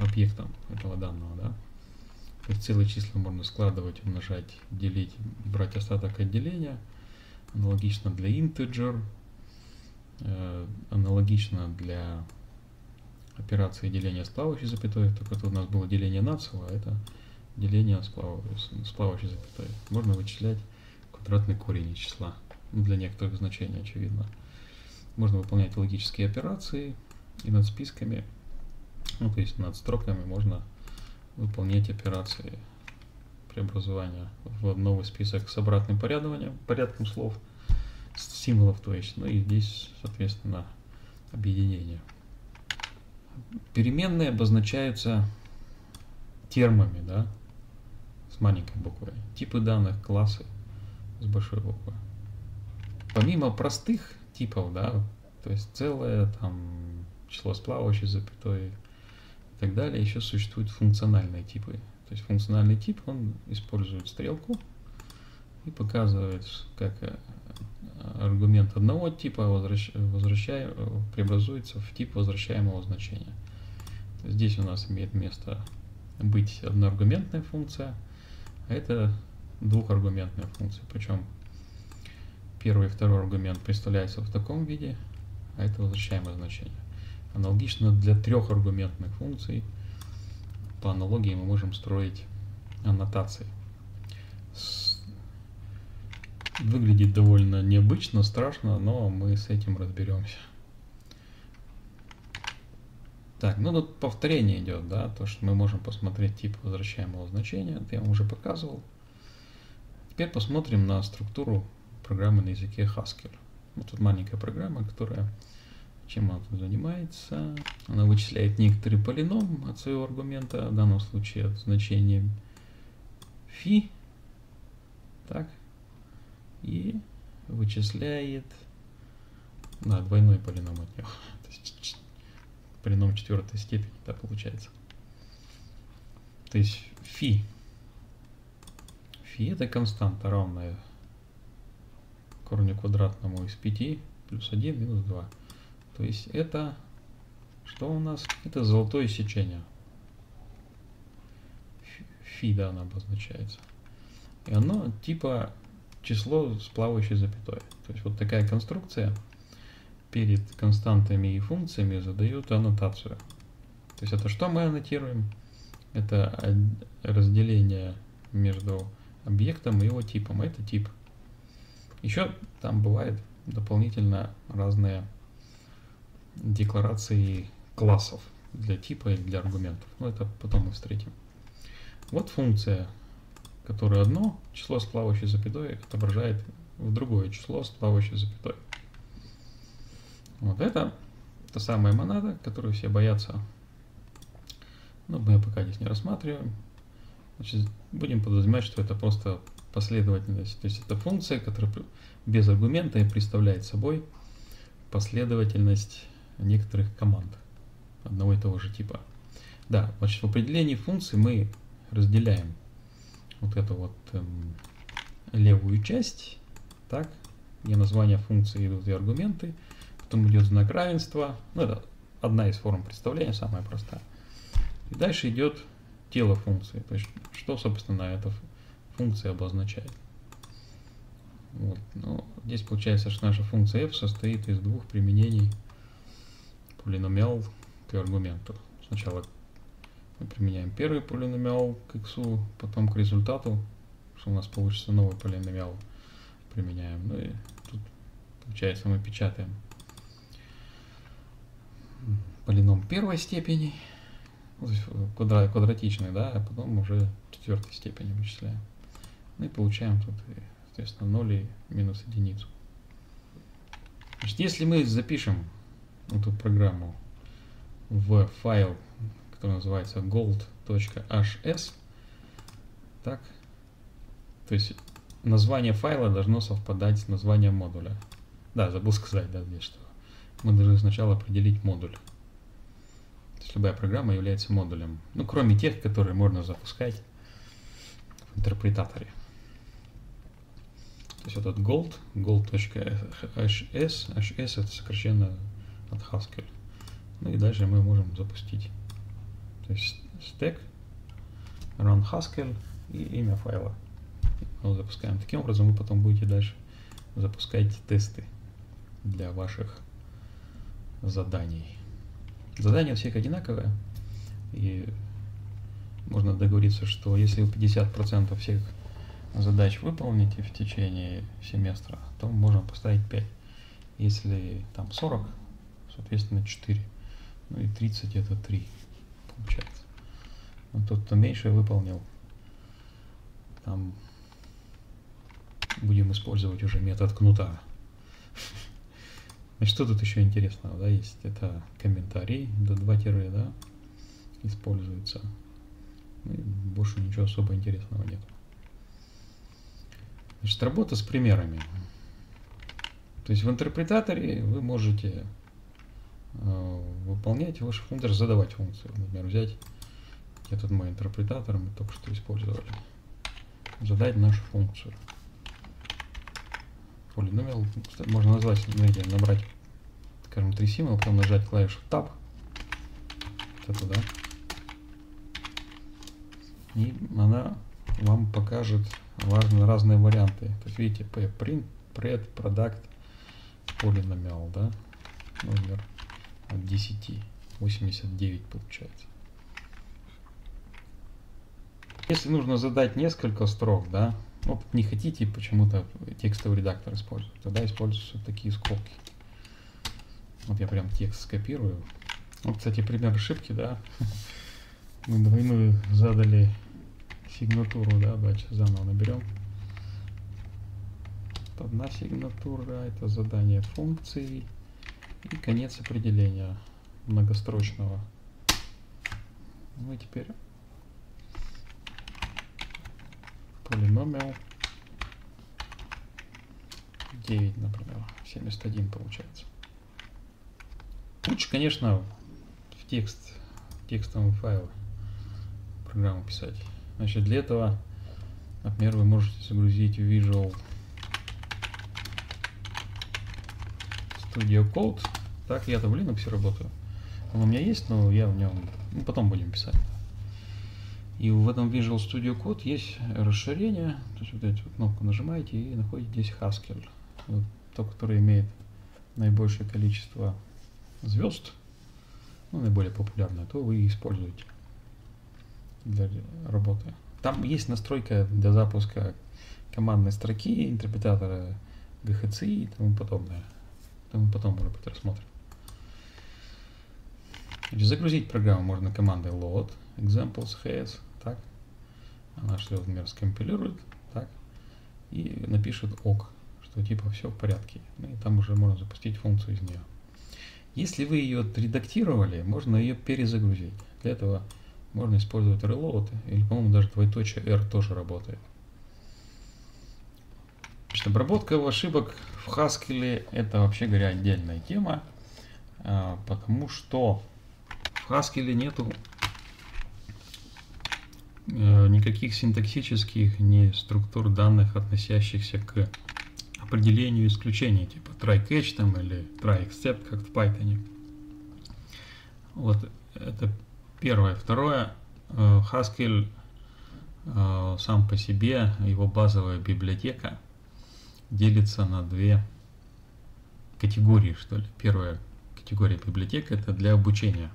объектом этого данного, да. То есть целые числа можно складывать, умножать, делить, брать остаток отделения. Аналогично для integer, э, аналогично для операции деления с плавающей запятой, только это у нас было деление нацила, а это деление с, плав... с плавающей запятой. Можно вычислять квадратный корень из числа, ну, для некоторых значений, очевидно. Можно выполнять логические операции и над списками, ну, то есть над строками можно выполнять операции преобразования в новый список с обратным порядком, порядком слов, символов, то есть, ну и здесь, соответственно, объединение. Переменные обозначаются термами, да, с маленькой буквой. Типы данных, классы с большой буквы. Помимо простых типов, да, то есть целое там число с плавающей запятой и так далее, еще существуют функциональные типы. То есть функциональный тип, он использует стрелку и показывает, как э, аргумент одного типа возвращ, возвращая, преобразуется в тип возвращаемого значения. Здесь у нас имеет место быть одноаргументная функция, а это двухаргументная функция. Причем первый и второй аргумент представляются в таком виде, а это возвращаемое значение. Аналогично для трехаргументных функций, по аналогии мы можем строить аннотации. Выглядит довольно необычно, страшно, но мы с этим разберемся. Так, ну тут повторение идет, да, то, что мы можем посмотреть тип возвращаемого значения, это я вам уже показывал. Теперь посмотрим на структуру программы на языке Haskell. Вот тут маленькая программа, которая чем она тут занимается. Она вычисляет некоторый полином от своего аргумента, в данном случае от значения фи. Так, и вычисляет да, двойной полином от *laughs* него. То есть полином четвертой степени, да, получается. То есть фи. Фи это константа, равная корню квадратному из 5 плюс 1 минус 2. То есть это что у нас? Это золотое сечение. Фи, да, оно обозначается. И оно типа число с плавающей запятой. То есть вот такая конструкция перед константами и функциями задают аннотацию. То есть это что мы аннотируем? Это разделение между объектом и его типом. Это тип. Еще там бывает дополнительно разные декларации классов для типа и для аргументов. Но это потом мы встретим. Вот функция которое одно число с плавающей запятой отображает в другое число с плавающей запятой. Вот это та самая монада, которую все боятся. Но мы пока здесь не рассматриваем. Значит, будем подразумевать, что это просто последовательность. То есть это функция, которая без аргумента и представляет собой последовательность некоторых команд одного и того же типа. Да, значит, в определении функции мы разделяем вот эту вот эм, левую часть, так, где названия функции идут и аргументы, потом идет знак равенства, ну это одна из форм представления, самая простая. И дальше идет тело функции, то есть что, собственно, эта функция обозначает. Вот. Ну, здесь получается, что наша функция f состоит из двух применений полиномиал к аргументу. Сначала применяем первый полиномиал к x, потом к результату, что у нас получится новый полиномиал, применяем. Ну и тут, получается, мы печатаем полином первой степени, квадрат, квадратичный, да, а потом уже четвертой степени вычисляем. Ну и получаем тут, соответственно, 0 и минус единицу. Значит, если мы запишем эту программу в файл, который называется gold.hs, так, то есть название файла должно совпадать с названием модуля. Да, забыл сказать, да, здесь что. Мы должны сначала определить модуль. То любая программа является модулем. Ну, кроме тех, которые можно запускать в интерпретаторе. То есть вот этот gold, gold.hs, hs это сокращенно от Haskell. Ну и дальше мы можем запустить. То есть stack, run Haskell и имя файла. Мы запускаем. Таким образом вы потом будете дальше запускать тесты для ваших заданий. Задания у всех одинаковые. И можно договориться, что если вы 50% всех задач выполните в течение семестра, то можем поставить 5. Если там 40, соответственно 4. Ну и 30 это 3 получается. Но тот, кто меньше выполнил, там будем использовать уже метод кнута. *laughs* Значит, что тут еще интересного, да, есть? Это комментарий до 2 тире, да, используется. Ну, больше ничего особо интересного нет. Значит, работа с примерами. То есть в интерпретаторе вы можете выполнять ваши функции, задавать функции. Например, взять, этот мой интерпретатор, мы только что использовали, задать нашу функцию. Полиномиал можно назвать, смотрите, набрать, скажем, три символа, потом нажать клавишу Tab. Вот это, да. И она вам покажет важные разные варианты. То есть видите, print, pred, product, полиномиал, да, номер от 10, 89 получается. Если нужно задать несколько строк, да, вот не хотите почему-то текстовый редактор использовать, тогда используются такие скобки. Вот я прям текст скопирую. Вот, кстати, пример ошибки, да. *laughs* Мы двойную задали сигнатуру, да, давайте заново наберем. Одна сигнатура, это задание функции и конец определения многострочного. Ну и теперь полиномиал 9, например, 71 получается. Лучше, конечно, в текст, текстовом файле программу писать. Значит, для этого, например, вы можете загрузить Visual Studio Code. Так, я-то в Linux работаю. Он у меня есть, но я в нем... Ну, потом будем писать. И в этом Visual Studio Code есть расширение. То есть вот эту кнопку нажимаете и находите здесь Haskell. Вот то, которое имеет наибольшее количество звезд, ну, наиболее популярное, то вы используете для работы. Там есть настройка для запуска командной строки, интерпретатора GHC и тому подобное. Мы потом, может быть, рассмотрим. Значит, загрузить программу можно командой load examples так. Она что, например, скомпилирует, так, и напишет ок, что типа все в порядке. Ну и там уже можно запустить функцию из нее. Если вы ее отредактировали, можно ее перезагрузить. Для этого можно использовать reload, или, по-моему, даже двоеточие R тоже работает. Значит, обработка ошибок в Haskell это вообще говоря отдельная тема, а, потому что в Haskell нету э, никаких синтаксических ни структур данных, относящихся к определению исключений, типа try catch там или try except, как в Python. Вот это Первое. Второе. Э, Haskell э, сам по себе, его базовая библиотека делится на две категории, что ли. Первая категория библиотека это для обучения.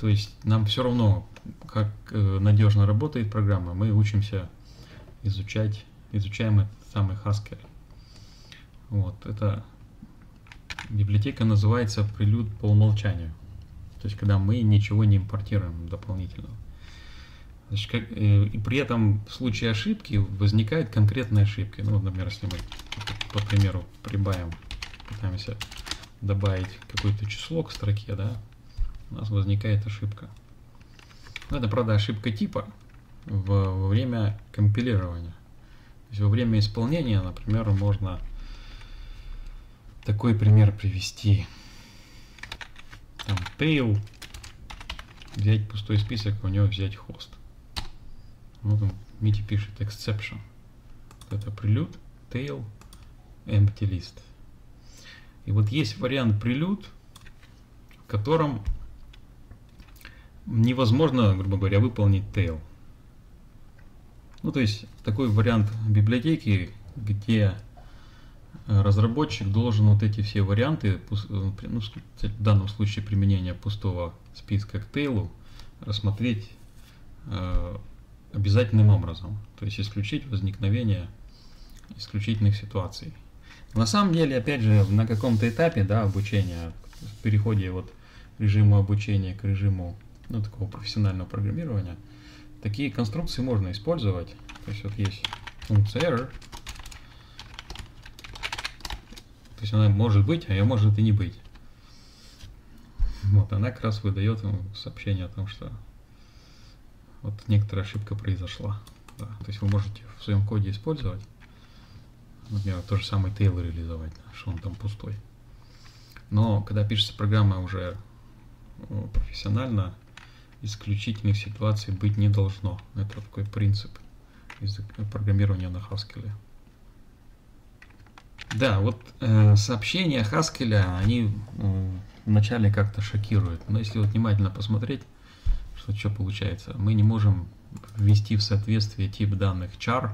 То есть нам все равно, как э, надежно работает программа, мы учимся изучать, изучаем этот самый Haskell. Вот, эта библиотека называется прелюд по умолчанию. То есть, когда мы ничего не импортируем дополнительного. Значит, как, э, и при этом в случае ошибки возникают конкретные ошибки. Ну, например, если мы, по примеру, прибавим, пытаемся добавить какое-то число к строке, да, у нас возникает ошибка. Ну, это, правда, ошибка типа в, во время компилирования. То есть во время исполнения, например, можно такой пример привести. Там tail, взять пустой список, у него взять хост. Вот он, Мити пишет exception. Это прилюд, tail, empty list. И вот есть вариант прилюд, в котором невозможно, грубо говоря, выполнить tail. Ну, то есть такой вариант библиотеки, где разработчик должен вот эти все варианты, ну, в данном случае применения пустого списка к тейлу, рассмотреть э, обязательным образом, то есть исключить возникновение исключительных ситуаций. На самом деле, опять же, на каком-то этапе да, обучения, в переходе от режима обучения к режиму ну, такого профессионального программирования, такие конструкции можно использовать. То есть вот есть функция error, то есть она может быть, а ее может и не быть. Вот, она как раз выдает сообщение о том, что вот некоторая ошибка произошла. Да. То есть вы можете в своем коде использовать, например, то же самое tail реализовать, что он там пустой. Но когда пишется программа уже профессионально, исключительных ситуаций быть не должно. Это такой принцип программирования на Haskell. Да, вот э, сообщения Haskell, они э, вначале как-то шокируют. Но если вот внимательно посмотреть, что что получается, мы не можем ввести в соответствие тип данных char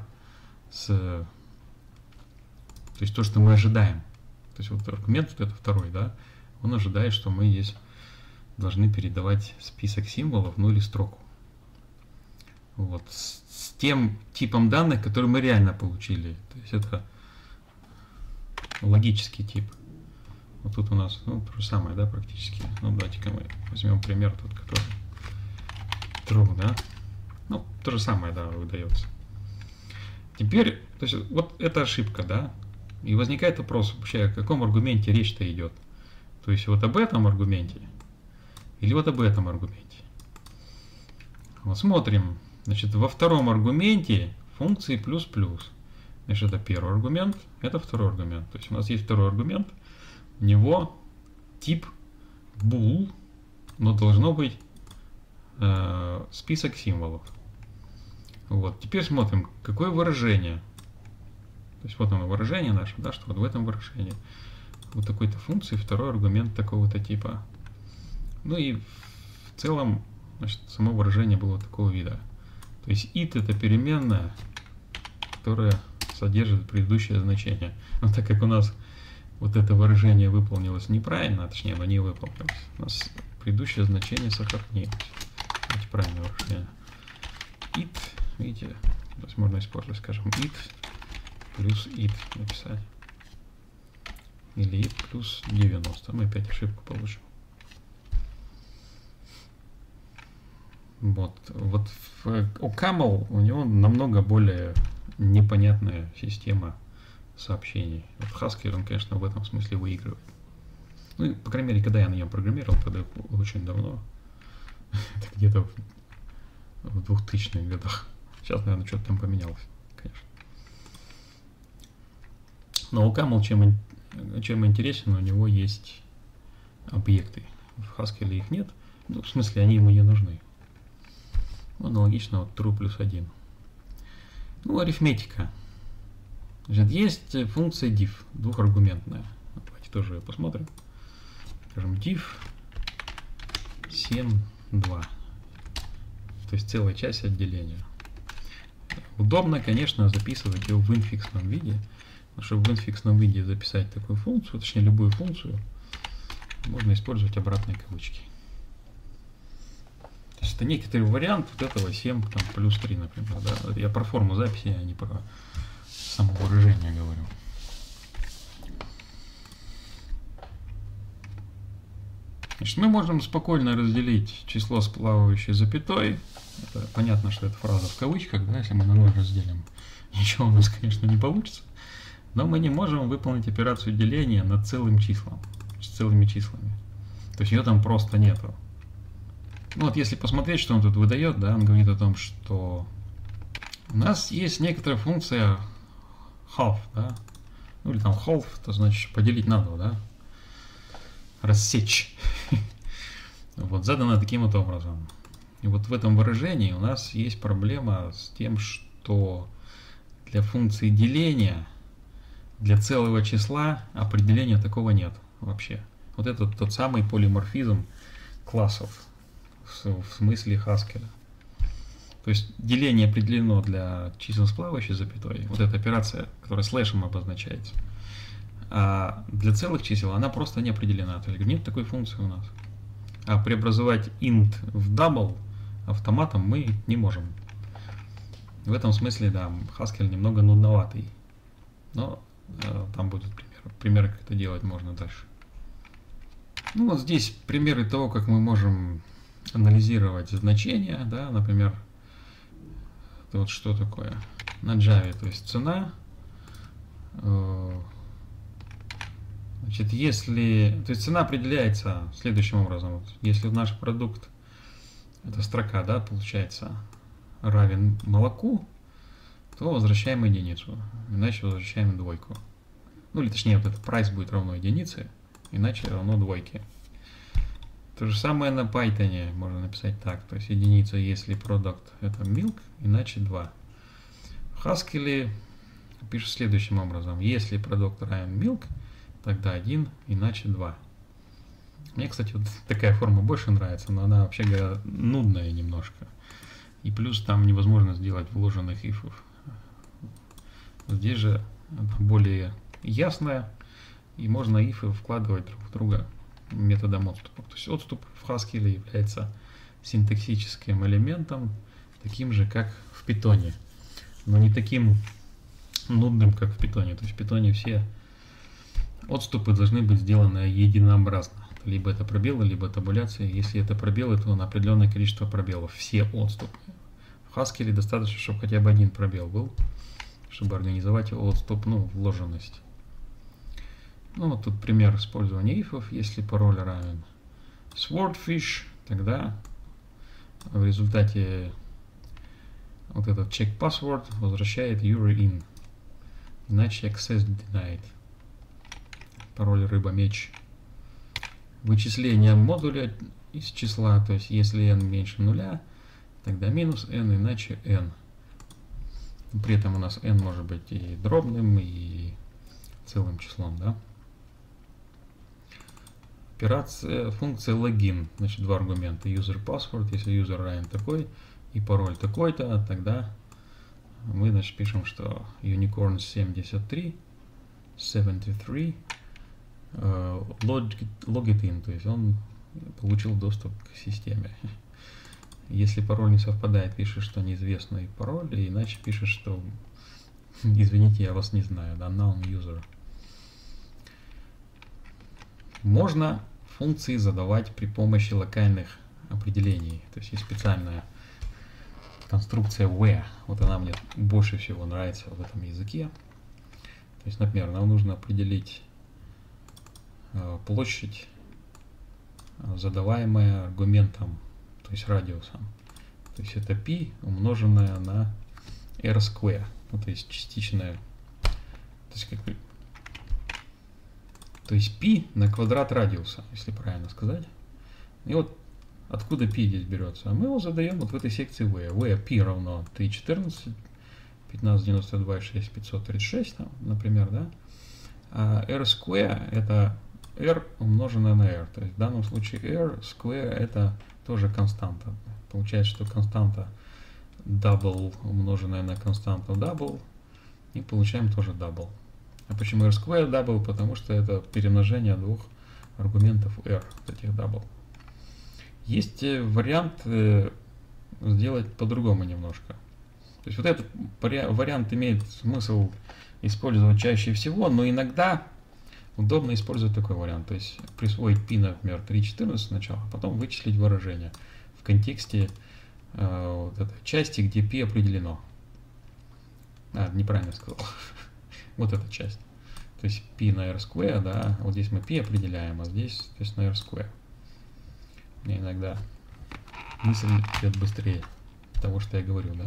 с... То есть то, что мы ожидаем. То есть вот аргумент вот это второй, да, он ожидает, что мы здесь должны передавать список символов, ну или строку. Вот. С, с тем типом данных, который мы реально получили. То есть это логический тип. Вот тут у нас ну, то же самое, да, практически. Ну, давайте-ка мы возьмем пример тут, который true, да. Ну, то же самое, да, выдается. Теперь, то есть вот это ошибка, да. И возникает вопрос вообще, о каком аргументе речь-то идет. То есть вот об этом аргументе или вот об этом аргументе. Вот смотрим. Значит, во втором аргументе функции плюс-плюс. Значит, это первый аргумент, это второй аргумент. То есть у нас есть второй аргумент, у него тип bool, но должно быть э, список символов. Вот, теперь смотрим, какое выражение. То есть вот оно выражение наше, да, что вот в этом выражении вот такой-то функции второй аргумент такого-то типа. Ну и в целом, значит, само выражение было такого вида. То есть it это переменная, которая содержит предыдущее значение. Но так как у нас вот это выражение выполнилось неправильно, а точнее оно не выполнилось, у нас предыдущее значение сохранилось. Правильное выражение. it, видите, то есть можно использовать, скажем, it плюс it написать. Или it плюс 90. Мы опять ошибку получим. Вот, вот в, у Camel у него намного более непонятная система сообщений. Вот Haskell, он, конечно, в этом смысле выигрывает. Ну, по крайней мере, когда я на нем программировал, тогда очень давно, *laughs* где-то в 2000-х годах. Сейчас, наверное, что-то там поменялось, конечно. Но у Camel чем, чем интересен, у него есть объекты. В Haskell их нет. Ну, в смысле, они ему не нужны. Аналогично вот true плюс 1. Ну, арифметика. Значит, есть функция div, двухаргументная. Давайте тоже ее посмотрим. Скажем, div 7, 2. То есть целая часть отделения. Удобно, конечно, записывать его в инфиксном виде. Но чтобы в инфиксном виде записать такую функцию, точнее любую функцию, можно использовать обратные кавычки. То есть это некоторый вариант вот этого 7 там, плюс 3, например. Да? Я про форму записи, а не про само выражение говорю. Значит, мы можем спокойно разделить число с плавающей запятой. Это, понятно, что это фраза в кавычках, да, если мы на ноль разделим. *laughs* Ничего у нас, конечно, не получится. Но мы не можем выполнить операцию деления над целым числом, с целыми числами. То есть ее там просто нету. Ну вот если посмотреть, что он тут выдает, да, он говорит о том, что у нас есть некоторая функция half, да, ну или там half, это значит поделить на два, да, рассечь. *laughs* Вот, задано таким вот образом. И вот в этом выражении у нас есть проблема с тем, что для функции деления, для целого числа определения такого нет вообще. Вот это тот самый полиморфизм классов в смысле Хаскеля. То есть деление определено для чисел с плавающей запятой. Вот эта операция, которая слэшем обозначается. А для целых чисел она просто не определена. То есть нет такой функции у нас. А преобразовать int в double автоматом мы не можем. В этом смысле, да, Haskell немного нудноватый. Но э, там будут примеры, примеры, как это делать можно дальше. Ну вот здесь примеры того, как мы можем анализировать значения, да, например, вот что такое на Java, то есть цена, э, значит, если, то есть цена определяется следующим образом, вот, если наш продукт, это строка, да, получается, равен молоку, то возвращаем единицу, иначе возвращаем двойку. Ну или точнее, вот этот прайс будет равно единице, иначе равно двойке. То же самое на Python можно написать так, то есть единица, если product это milk, иначе 2. В Haskell пишет следующим образом, если продукт равен milk, тогда 1, иначе 2. Мне, кстати, вот такая форма больше нравится, но она вообще говоря нудная немножко. И плюс там невозможно сделать вложенных ифов. Здесь же более ясная, и можно ифы вкладывать друг в друга методом отступа. То есть отступ в Haskell является синтаксическим элементом, таким же, как в питоне, но не таким нудным, как в питоне. То есть в питоне все отступы должны быть сделаны единообразно. Либо это пробелы, либо табуляция. Если это пробелы, то на определенное количество пробелов. Все отступы. В Haskell достаточно, чтобы хотя бы один пробел был, чтобы организовать отступ, ну, вложенность. Ну, вот тут пример использования ифов. Если пароль равен swordfish, тогда в результате вот этот check password возвращает you're in. Иначе access denied. Пароль рыба-меч. Вычисление модуля из числа, то есть если n меньше нуля, тогда минус n, иначе n. При этом у нас n может быть и дробным, и целым числом, да? Операция, функция логин, значит два аргумента, user password, если user равен такой и пароль такой-то, тогда мы значит пишем, что unicorn 73, 73, uh, logit, logit in, то есть он получил доступ к системе. Если пароль не совпадает, пишешь, что неизвестный пароль, иначе пишешь, что *laughs* извините, я вас не знаю, да, unknown user. Можно функции задавать при помощи локальных определений. То есть есть специальная конструкция where. Вот она мне больше всего нравится в этом языке. То есть, например, нам нужно определить э, площадь, э, задаваемая аргументом, то есть радиусом. То есть это π умноженное на r square, ну, то есть частичная, то есть как то есть π на квадрат радиуса, если правильно сказать. И вот откуда π здесь берется? Мы его задаем вот в этой секции v. v π равно 314, 1592, 6, 536, там, например, да? А r square это r умноженное на r. То есть в данном случае r square это тоже константа. Получается, что константа double умноженная на константу double. И получаем тоже double. А почему r square double? Потому что это перемножение двух аргументов r, этих double. Есть э, вариант э, сделать по-другому немножко. То есть вот этот вариант имеет смысл использовать чаще всего, но иногда удобно использовать такой вариант. То есть присвоить p, например, 3.14 сначала, а потом вычислить выражение в контексте э, вот этой части, где p определено. А, неправильно сказал. *laughs* вот эта часть. То есть p на r square, да, вот здесь мы p определяем, а здесь, то есть на r square. Мне иногда мысль идет быстрее того, что я говорю, да.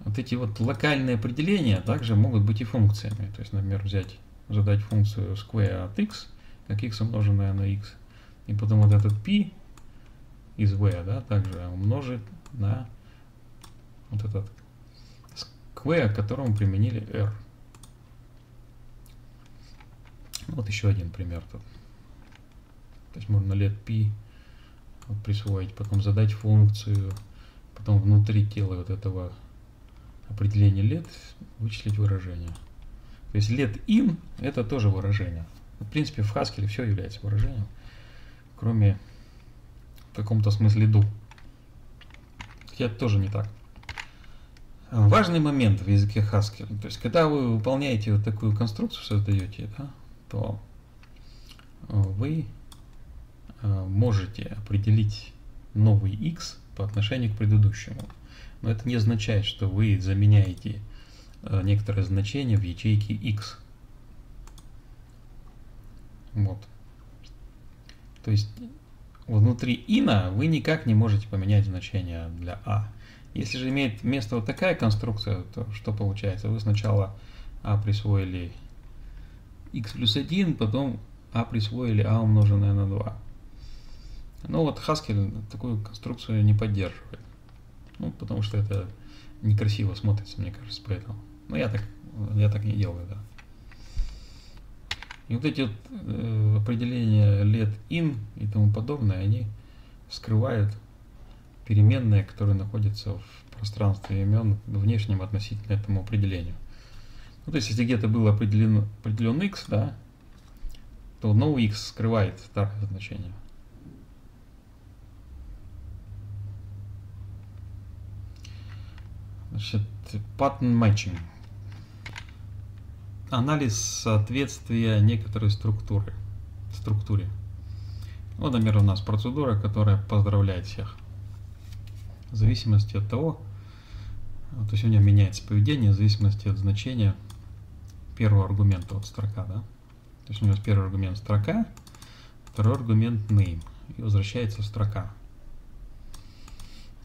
Вот эти вот локальные определения также могут быть и функциями. То есть, например, взять, задать функцию square от x, как x умноженное на x, и потом вот этот p из v, да, также умножить на вот этот square, к которому применили r. Вот еще один пример тут. То есть можно лет вот, присвоить, потом задать функцию, потом внутри тела вот этого определения лет вычислить выражение. То есть let in это тоже выражение. В принципе, в Haskell все является выражением, кроме в каком-то смысле do. Хотя это тоже не так. Важный момент в языке Haskell. То есть, когда вы выполняете вот такую конструкцию, создаете, да, то вы Э, можете определить новый x по отношению к предыдущему. Но это не означает, что вы заменяете некоторое значение в ячейке x. Вот. То есть внутри ина вы никак не можете поменять значение для а. Если же имеет место вот такая конструкция, то что получается? Вы сначала а присвоили x плюс 1, потом а присвоили а умноженное на 2. Ну вот Haskell такую конструкцию не поддерживает. Ну, потому что это некрасиво смотрится, мне кажется, поэтому. Но я так, я так не делаю, да. И вот эти вот э, определения let in и тому подобное, они скрывают переменные, которые находятся в пространстве имен внешнем относительно этому определению. Ну, то есть, если где-то был определен, определен x, да, то новый x скрывает старое значение. Значит, pattern matching. Анализ соответствия некоторой структуры. структуре. Вот, например, у нас процедура, которая поздравляет всех. В зависимости от того, то есть у нее меняется поведение в зависимости от значения первого аргумента от строка, да? То есть у него первый аргумент строка, второй аргумент name, и возвращается строка.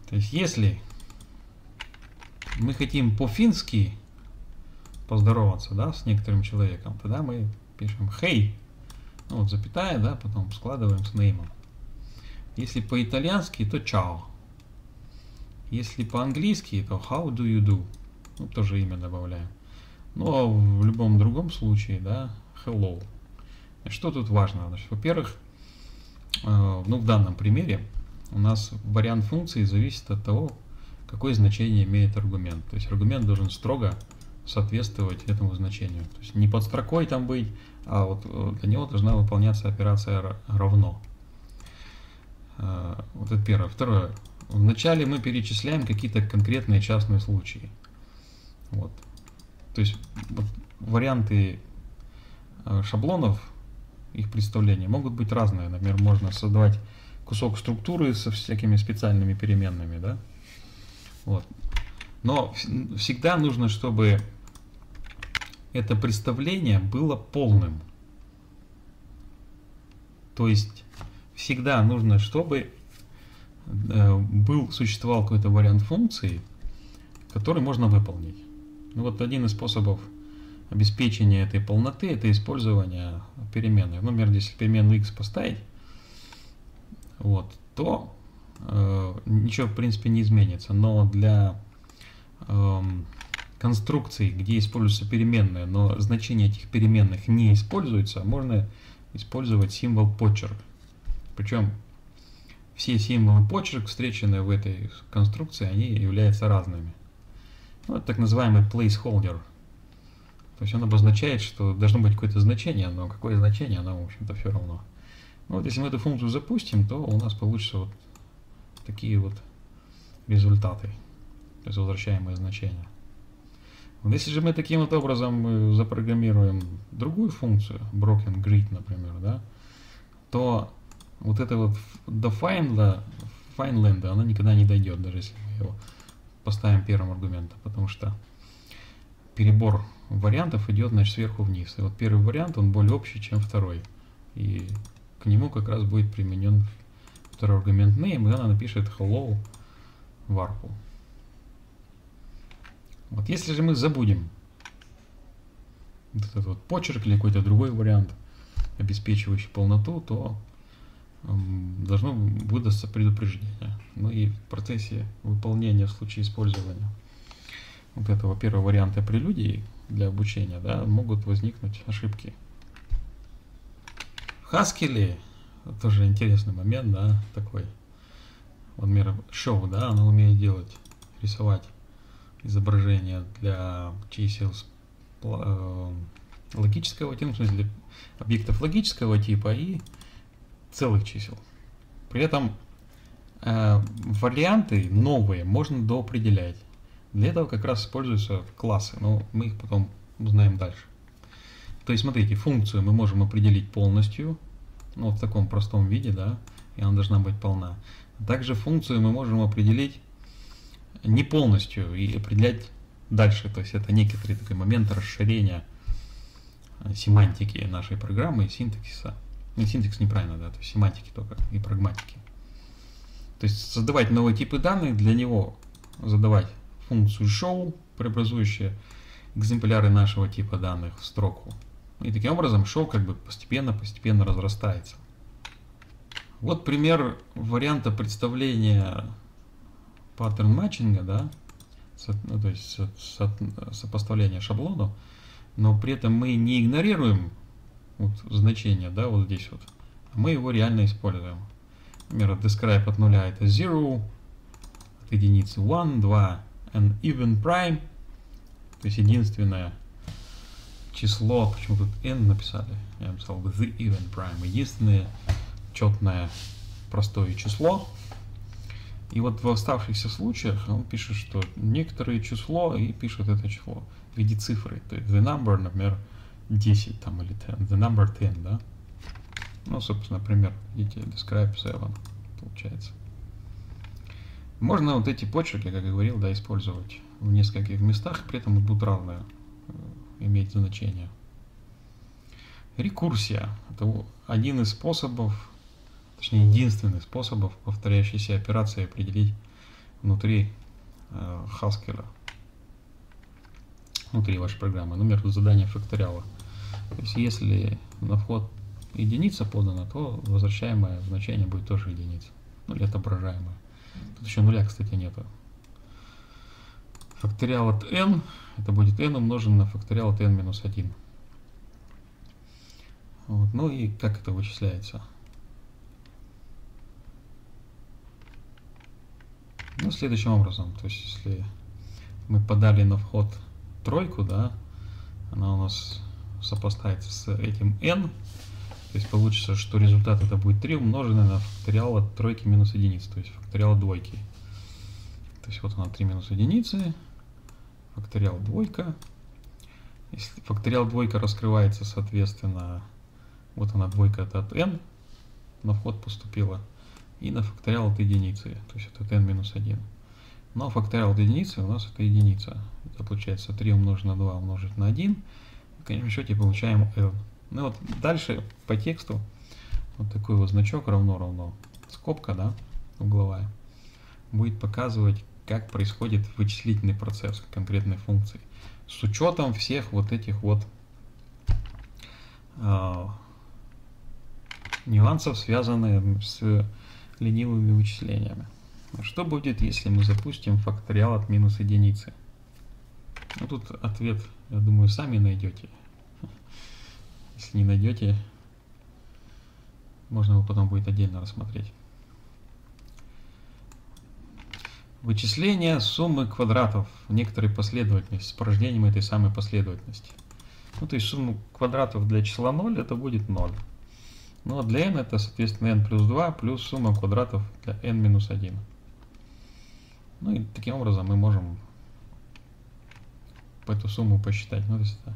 То есть если мы хотим по-фински поздороваться, да, с некоторым человеком, тогда мы пишем «hey», ну, вот запятая, да, потом складываем с неймом. Если по-итальянски, то «ciao». Если по-английски, то «how do you do», ну, тоже имя добавляем. А в любом другом случае, да, «hello». Что тут важно? Значит, во-первых, э, ну, в данном примере у нас вариант функции зависит от того, какое значение имеет аргумент. То есть аргумент должен строго соответствовать этому значению. То есть не под строкой там быть, а вот э, для него должна выполняться операция равно. Э, вот это первое. Второе. Вначале мы перечисляем какие-то конкретные частные случаи. Вот. То есть варианты э, шаблонов, их представления могут быть разные. Например, можно создавать кусок структуры со всякими специальными переменными, да, вот. Но всегда нужно, чтобы это представление было полным. То есть всегда нужно, чтобы э, был, существовал какой-то вариант функции, который можно выполнить. Ну, вот один из способов обеспечения этой полноты это использование переменной. Ну, например, если переменную x поставить, вот, то э, ничего в принципе не изменится. Но для э, конструкций, где используются переменные, но значение этих переменных не используется, можно использовать символ почерк. Причем все символы почерк, встреченные в этой конструкции, они являются разными. Это так называемый placeholder. То есть он обозначает, что должно быть какое-то значение, но какое значение, оно, в общем-то, все равно. Ну, вот если мы эту функцию запустим, то у нас получится вот такие вот результаты, то есть возвращаемые значения. Если же мы таким вот образом э, запрограммируем другую функцию, broken grid, например, да, то вот это вот до find, find она никогда не дойдет, даже если мы его поставим первым аргументом, потому что перебор вариантов идет значит, сверху вниз. И вот первый вариант, он более общий, чем второй. И к нему как раз будет применен второй аргумент name, и она напишет hello варпу. Вот если же мы забудем вот этот вот почерк или какой-то другой вариант, обеспечивающий полноту, то должно выдаться предупреждение. Ну и в процессе выполнения в случае использования вот этого первого варианта прелюдии для обучения, да, могут возникнуть ошибки. Хаскили тоже интересный момент, да, такой. Вот мир шоу, да, она умеет делать, рисовать изображения для чисел э, логического типа, в смысле объектов логического типа и целых чисел. При этом э, варианты новые можно доопределять. Для этого как раз используются классы, но мы их потом узнаем дальше. То есть, смотрите, функцию мы можем определить полностью, ну, в таком простом виде, да, и она должна быть полна. Также функцию мы можем определить не полностью и определять дальше. То есть это некоторый такой момент расширения семантики нашей программы и синтаксиса. Не синтекс неправильно, да, то есть семантики только и прагматики. То есть создавать новые типы данных, для него задавать функцию show, преобразующая экземпляры нашего типа данных в строку. И таким образом show как бы постепенно-постепенно разрастается. Вот пример варианта представления паттерн матчинга, да, со, ну, то есть со, со, сопоставление шаблону, но при этом мы не игнорируем вот, значение, да, вот здесь вот, а мы его реально используем. Например, describe от нуля это 0, от единицы 1, 2, an even prime, то есть единственное число, почему тут n написали, я написал the even prime, единственное четное простое число, и вот в оставшихся случаях он пишет, что некоторое число, и пишет это число в виде цифры. То есть the number, например, 10 там, или 10, the number 10, да? Ну, собственно, например, видите, describe 7 получается. Можно вот эти почерки, как я говорил, да, использовать в нескольких местах, при этом будут равные э, иметь значение. Рекурсия – это один из способов точнее единственный способ повторяющейся операции определить внутри э, Haskell, внутри вашей программы, номер задания факториала. То есть если на вход единица подана, то возвращаемое значение будет тоже единица, ну или отображаемое. Тут еще нуля, кстати, нету. Факториал от n, это будет n умножен на факториал от n минус 1. Вот. Ну и как это вычисляется? Ну, следующим образом, то есть если мы подали на вход тройку, да, она у нас сопоставится с этим n, то есть получится, что результат это будет 3 умноженное на факториал от тройки минус единицы, то есть факториал двойки. То есть вот она 3 минус единицы, факториал двойка. Если факториал двойка раскрывается, соответственно, вот она двойка это от n, на вход поступила и на факториал от единицы, то есть это n минус 1. Но факториал от единицы у нас это единица. Это получается 3 умножить на 2 умножить на 1. В конечном счете получаем n. Ну вот дальше по тексту вот такой вот значок равно-равно скобка, да, угловая, будет показывать, как происходит вычислительный процесс конкретной функции. С учетом всех вот этих вот э, нюансов, связанных с ленивыми вычислениями. А что будет, если мы запустим факториал от минус единицы? Ну, тут ответ, я думаю, сами найдете. Если не найдете, можно его потом будет отдельно рассмотреть. Вычисление суммы квадратов в некоторой последовательности с порождением этой самой последовательности. Ну, то есть сумма квадратов для числа 0 это будет 0. Ну а для n это, соответственно, n плюс 2 плюс сумма квадратов для n минус 1. Ну и таким образом мы можем эту сумму посчитать. Ну, то есть это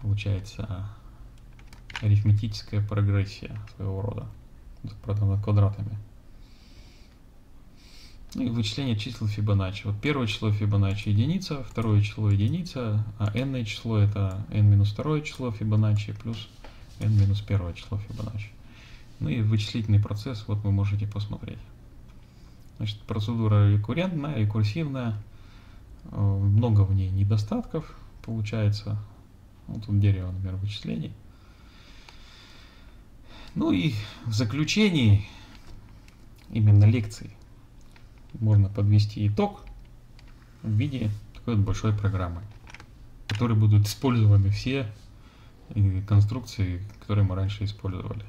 получается арифметическая прогрессия своего рода, правда, над квадратами. Ну и вычисление чисел Фибоначчи. Вот первое число Фибоначчи единица, второе число единица, а n число это n минус второе число Фибоначчи плюс n минус первое число Фибоначчи. Ну и вычислительный процесс, вот вы можете посмотреть. Значит, процедура рекуррентная, рекурсивная, э, много в ней недостатков получается. Вот тут дерево, например, вычислений. Ну и в заключении именно лекции можно подвести итог в виде такой вот большой программы, в которой будут использованы все конструкции, которые мы раньше использовали.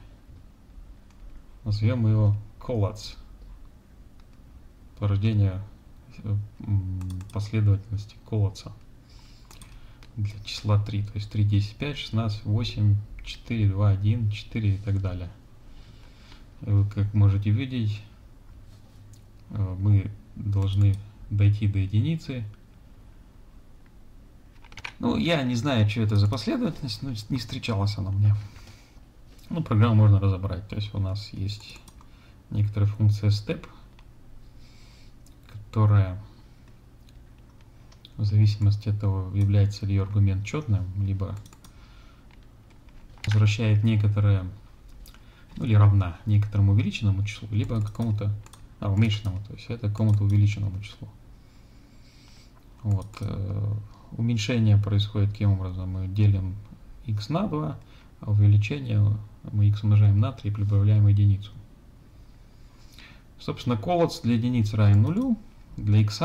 Назовем его COLATS. Порождение последовательности колодца для числа 3. То есть 3, 10, 5, 16, 8, 4, 2, 1, 4 и так далее. И вы, как можете видеть, э, мы должны дойти до единицы. Ну, я не знаю, что это за последовательность, но не встречалась она мне. Ну, программу можно разобрать. То есть у нас есть некоторая функция step, которая в зависимости от того, является ли ее аргумент четным, либо возвращает некоторое, ну или равна некоторому увеличенному числу, либо какому-то, а, уменьшенному, то есть это какому-то увеличенному числу. Вот. Уменьшение происходит каким образом? Мы делим x на 2, а увеличение мы x умножаем на 3 и прибавляем единицу. Собственно, колодц для единицы равен нулю, для x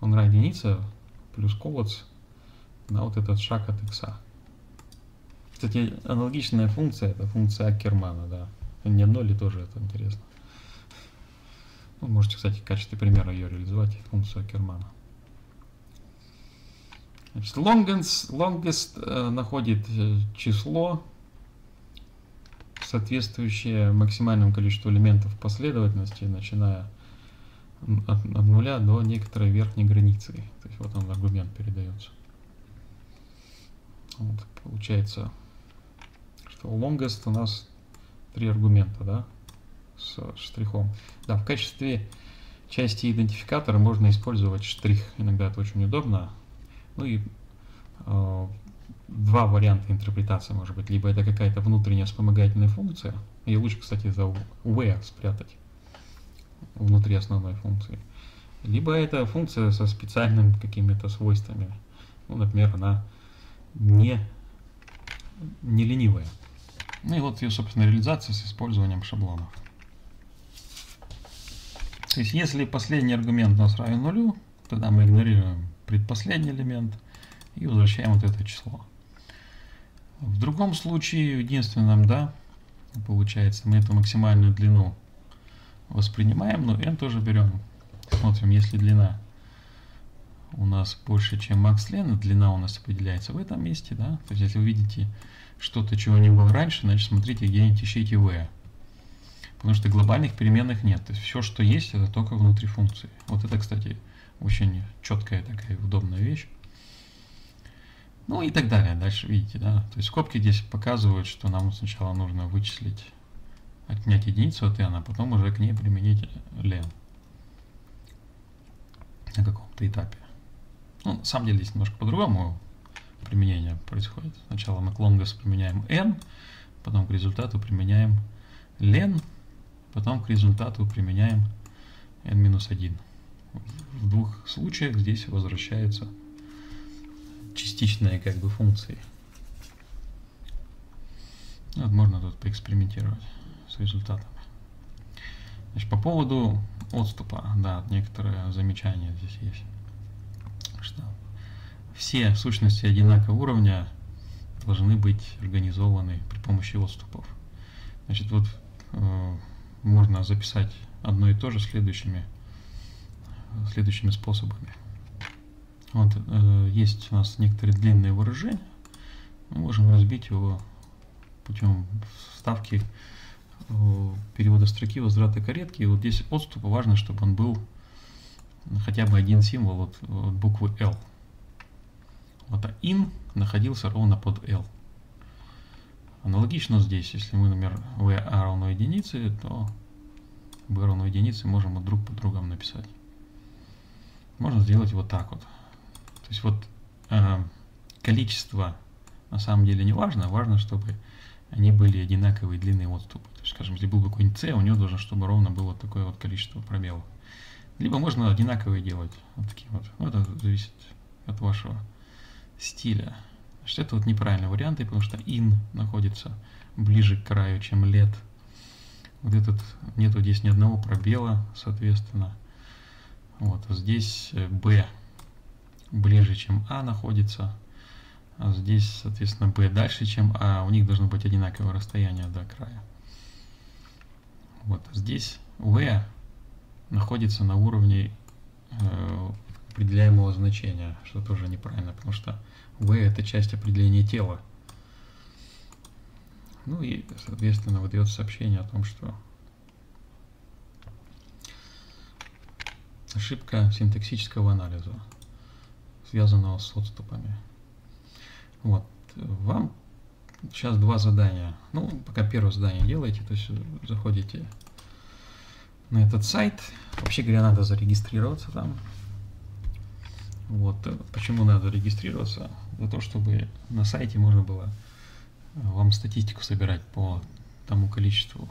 он равен единице плюс колодц на вот этот шаг от x. Кстати, аналогичная функция, это функция Аккермана, да. Не 0 тоже это интересно. Вы можете, кстати, в качестве примера ее реализовать, функцию Аккермана. Значит, longest, longest э, находит э, число, соответствующее максимальному количеству элементов последовательности, начиная от, от нуля до некоторой верхней границы. То есть вот он аргумент передается. Вот, получается что longest у нас три аргумента, да, с штрихом. Да, в качестве части идентификатора можно использовать штрих. Иногда это очень удобно. Ну и э, два варианта интерпретации может быть. Либо это какая-то внутренняя вспомогательная функция. Ее лучше, кстати, за where спрятать внутри основной функции. Либо это функция со специальными какими-то свойствами. Ну, например, она не, не ленивая. Ну и вот ее, собственно, реализация с использованием шаблонов. То есть, если последний аргумент у нас равен нулю, тогда мы игнорируем предпоследний элемент и возвращаем вот это число. В другом случае, единственном, да, получается, мы эту максимальную длину воспринимаем, но n тоже берем. Смотрим, если длина у нас больше, чем max len, длина у нас определяется в этом месте, да, то есть если вы видите что-то, чего не было раньше, значит смотрите где-нибудь ищите v. Потому что глобальных переменных нет. То есть все, что есть, это только внутри функции. Вот это, кстати, очень четкая такая удобная вещь. Ну и так далее. Дальше видите, да. То есть скобки здесь показывают, что нам сначала нужно вычислить, отнять единицу от n, а потом уже к ней применить len на каком-то этапе. Ну, на самом деле здесь немножко по-другому применение происходит. Сначала мы к longest применяем n, потом к результату применяем len, потом к результату применяем n-1. В двух случаях здесь возвращаются частичные как бы функции. Вот можно тут поэкспериментировать с результатами. Значит, по поводу отступа, да, некоторые замечания здесь есть. Что все сущности одинакового уровня должны быть организованы при помощи отступов. Значит, вот э, можно записать одно и то же следующими, следующими способами. Вот э, есть у нас некоторые длинные выражения. Мы можем разбить его путем вставки э, перевода строки возврата каретки. И вот здесь отступ важно, чтобы он был хотя бы один символ от, от буквы L. Вот а in находился ровно под L. Аналогично здесь, если мы, например, v a равно единице, то b равно единице можем друг по другом написать. Можно сделать вот так вот. То есть вот э, количество на самом деле не важно, важно, чтобы они были одинаковые длины отступа. То есть, скажем, если был бы какой-нибудь c, у него должно, чтобы ровно было такое вот количество пробелов. Либо можно одинаковые делать. Вот такие вот. Ну, это зависит от вашего стиля. Значит, это вот неправильные варианты, потому что in находится ближе к краю, чем let. Вот этот, нету здесь ни одного пробела, соответственно. Вот, а здесь b ближе, чем a находится. А здесь, соответственно, b дальше, чем а. У них должно быть одинаковое расстояние до края. Вот, а здесь v находится на уровне э, определяемого значения, что тоже неправильно, потому что V это часть определения тела. Ну и, соответственно, выдает сообщение о том, что ошибка синтаксического анализа, связанного с отступами. Вот. Вам сейчас два задания. Ну, пока первое задание делаете, то есть заходите на этот сайт. Вообще говоря, надо зарегистрироваться там. Вот. Почему надо регистрироваться? Для того, чтобы на сайте можно было вам статистику собирать по тому количеству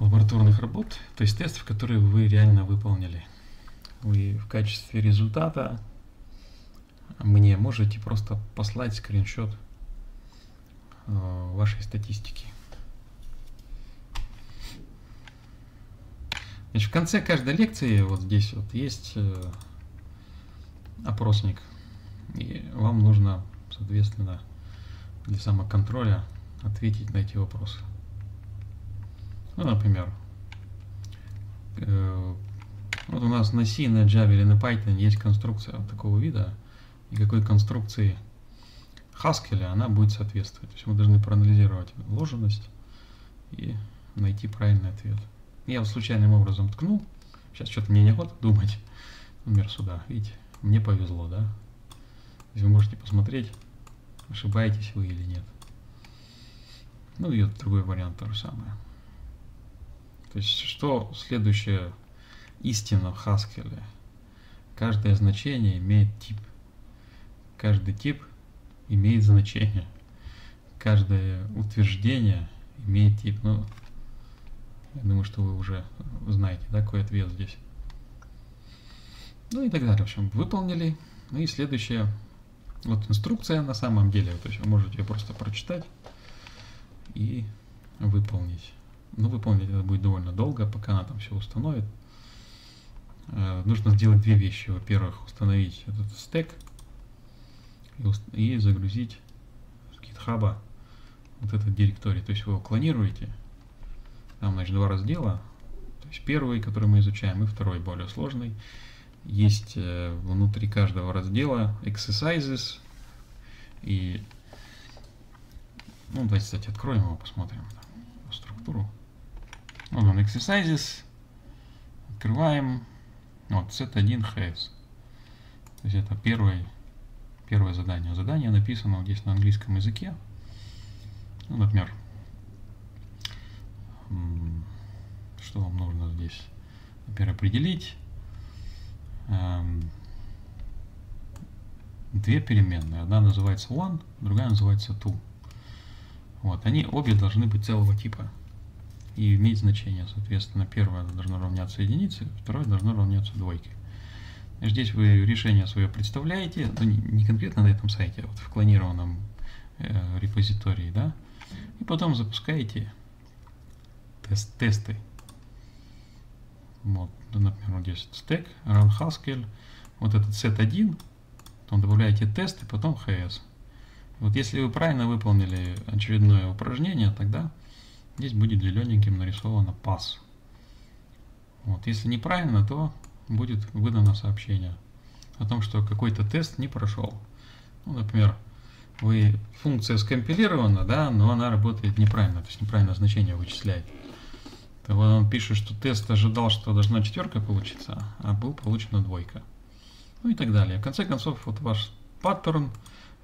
лабораторных работ, то есть тестов, которые вы реально выполнили. Вы в качестве результата мне можете просто послать скриншот э, вашей статистики. Значит, в конце каждой лекции вот здесь вот есть э, опросник. И вам нужно, соответственно, для самоконтроля ответить на эти вопросы. Ну, например, э, вот у нас на C, на Java или на Python есть конструкция такого вида, и какой конструкции Haskell она будет соответствовать. То есть мы должны проанализировать вложенность и найти правильный ответ. Я вот случайным образом ткнул, сейчас что-то мне неохота думать, например, сюда, видите, мне повезло, да? Вы можете посмотреть, ошибаетесь вы или нет. Ну и другой вариант то же самое. То есть, что следующее истина в Haskell? Каждое значение имеет тип. Каждый тип имеет значение. Каждое утверждение имеет тип. Ну, я думаю, что вы уже знаете, да, какой ответ здесь. Ну и так далее. В общем, выполнили. Ну и следующее. Вот инструкция на самом деле. То есть вы можете ее просто прочитать и выполнить. Ну, выполнить это будет довольно долго, пока она там все установит. Э, нужно сделать две вещи. Во-первых, установить этот стек и, загрузить с GitHub вот этот директорий. То есть вы его клонируете. Там, значит, два раздела. То есть первый, который мы изучаем, и второй, более сложный есть э, внутри каждого раздела exercises и ну давайте кстати откроем его посмотрим структуру вот он exercises открываем. Вот set 1 has то есть это первое первое задание. Задание написано здесь на английском языке. Ну, например что вам нужно здесь? Например определить Эм, две переменные. Одна называется one, другая называется two. Вот, они обе должны быть целого типа и иметь значение. Соответственно, первое должно равняться единице, второе должно равняться двойке. Здесь вы решение свое представляете, ну, не конкретно на этом сайте, а вот в клонированном э, репозитории, да, и потом запускаете тест, тесты. Вот, например, вот здесь стек, run Haskell, вот этот set1, потом добавляете тест и потом HS. Вот если вы правильно выполнили очередное упражнение, тогда здесь будет зелененьким нарисовано pass. Вот, если неправильно, то будет выдано сообщение о том, что какой-то тест не прошел. Ну, например, вы функция скомпилирована, да, но она работает неправильно, то есть неправильное значение вычисляет. Вот он пишет, что тест ожидал, что должна четверка получиться, а был получена двойка. Ну и так далее. В конце концов, вот ваш паттерн,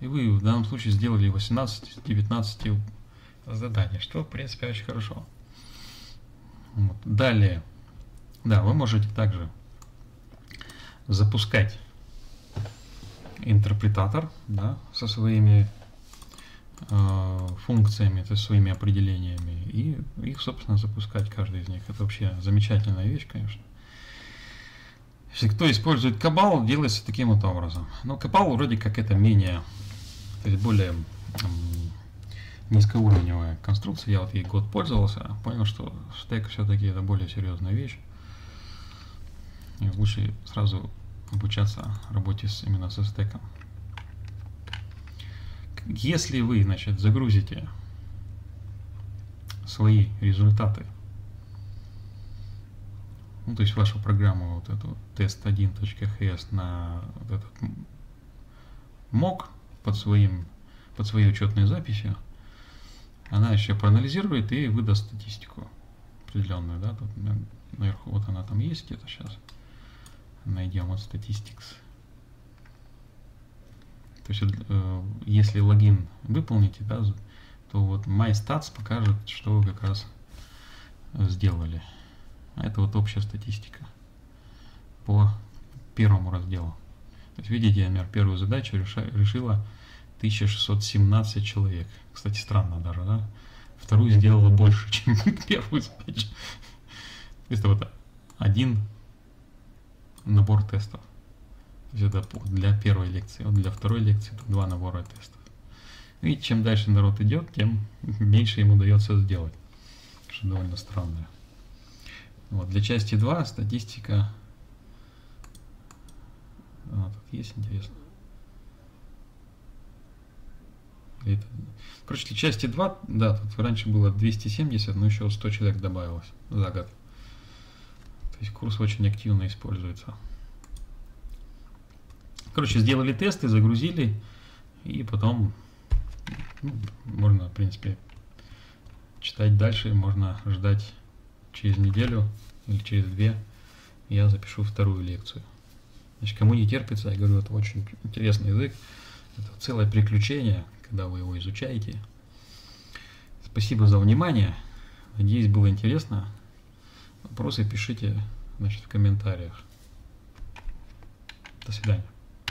и вы в данном случае сделали 18-19 заданий, что в принципе очень хорошо. Вот. Далее, да, вы можете также запускать интерпретатор да, со своими э, функциями, есть своими определениями, и их, собственно, запускать каждый из них. Это вообще замечательная вещь, конечно. Если кто использует кабал, делается таким вот образом. Но кабал вроде как это менее, то есть более низкоуровневая конструкция. Я вот ей год пользовался, понял, что стек все-таки это более серьезная вещь. И лучше сразу обучаться работе с, именно со стеком. Если вы, значит, загрузите свои результаты, ну, то есть вашу программу, вот эту test1.hes на вот этот мок под, своим, под своей учетной записью, она еще проанализирует и выдаст статистику определенную, да, тут наверху, вот она там есть где-то сейчас найдем от statistics. То есть, э, если логин выполните, да, то вот MyStats покажет, что вы как раз сделали. Это вот общая статистика по первому разделу. То есть, видите, например, первую задачу решила 1617 человек. Кстати, странно даже, да? Вторую сделала больше, *laughs* чем первую задачу. То есть, это вот один набор тестов. То есть это для первой лекции. Вот для второй лекции это два набора тестов. И чем дальше народ идет, тем меньше ему удается сделать. Что довольно странно. Вот, для части 2 статистика... А, тут есть интересно. Это... Короче, части 2, да, тут раньше было 270, но еще 100 человек добавилось за год. То есть курс очень активно используется. Короче, сделали тесты, загрузили, и потом ну, можно, в принципе, читать дальше, можно ждать через неделю или через две, я запишу вторую лекцию. Значит, кому не терпится, я говорю, это очень интересный язык, это целое приключение, когда вы его изучаете. Спасибо за внимание, надеюсь, было интересно. Вопросы пишите значит, в комментариях. До свидания.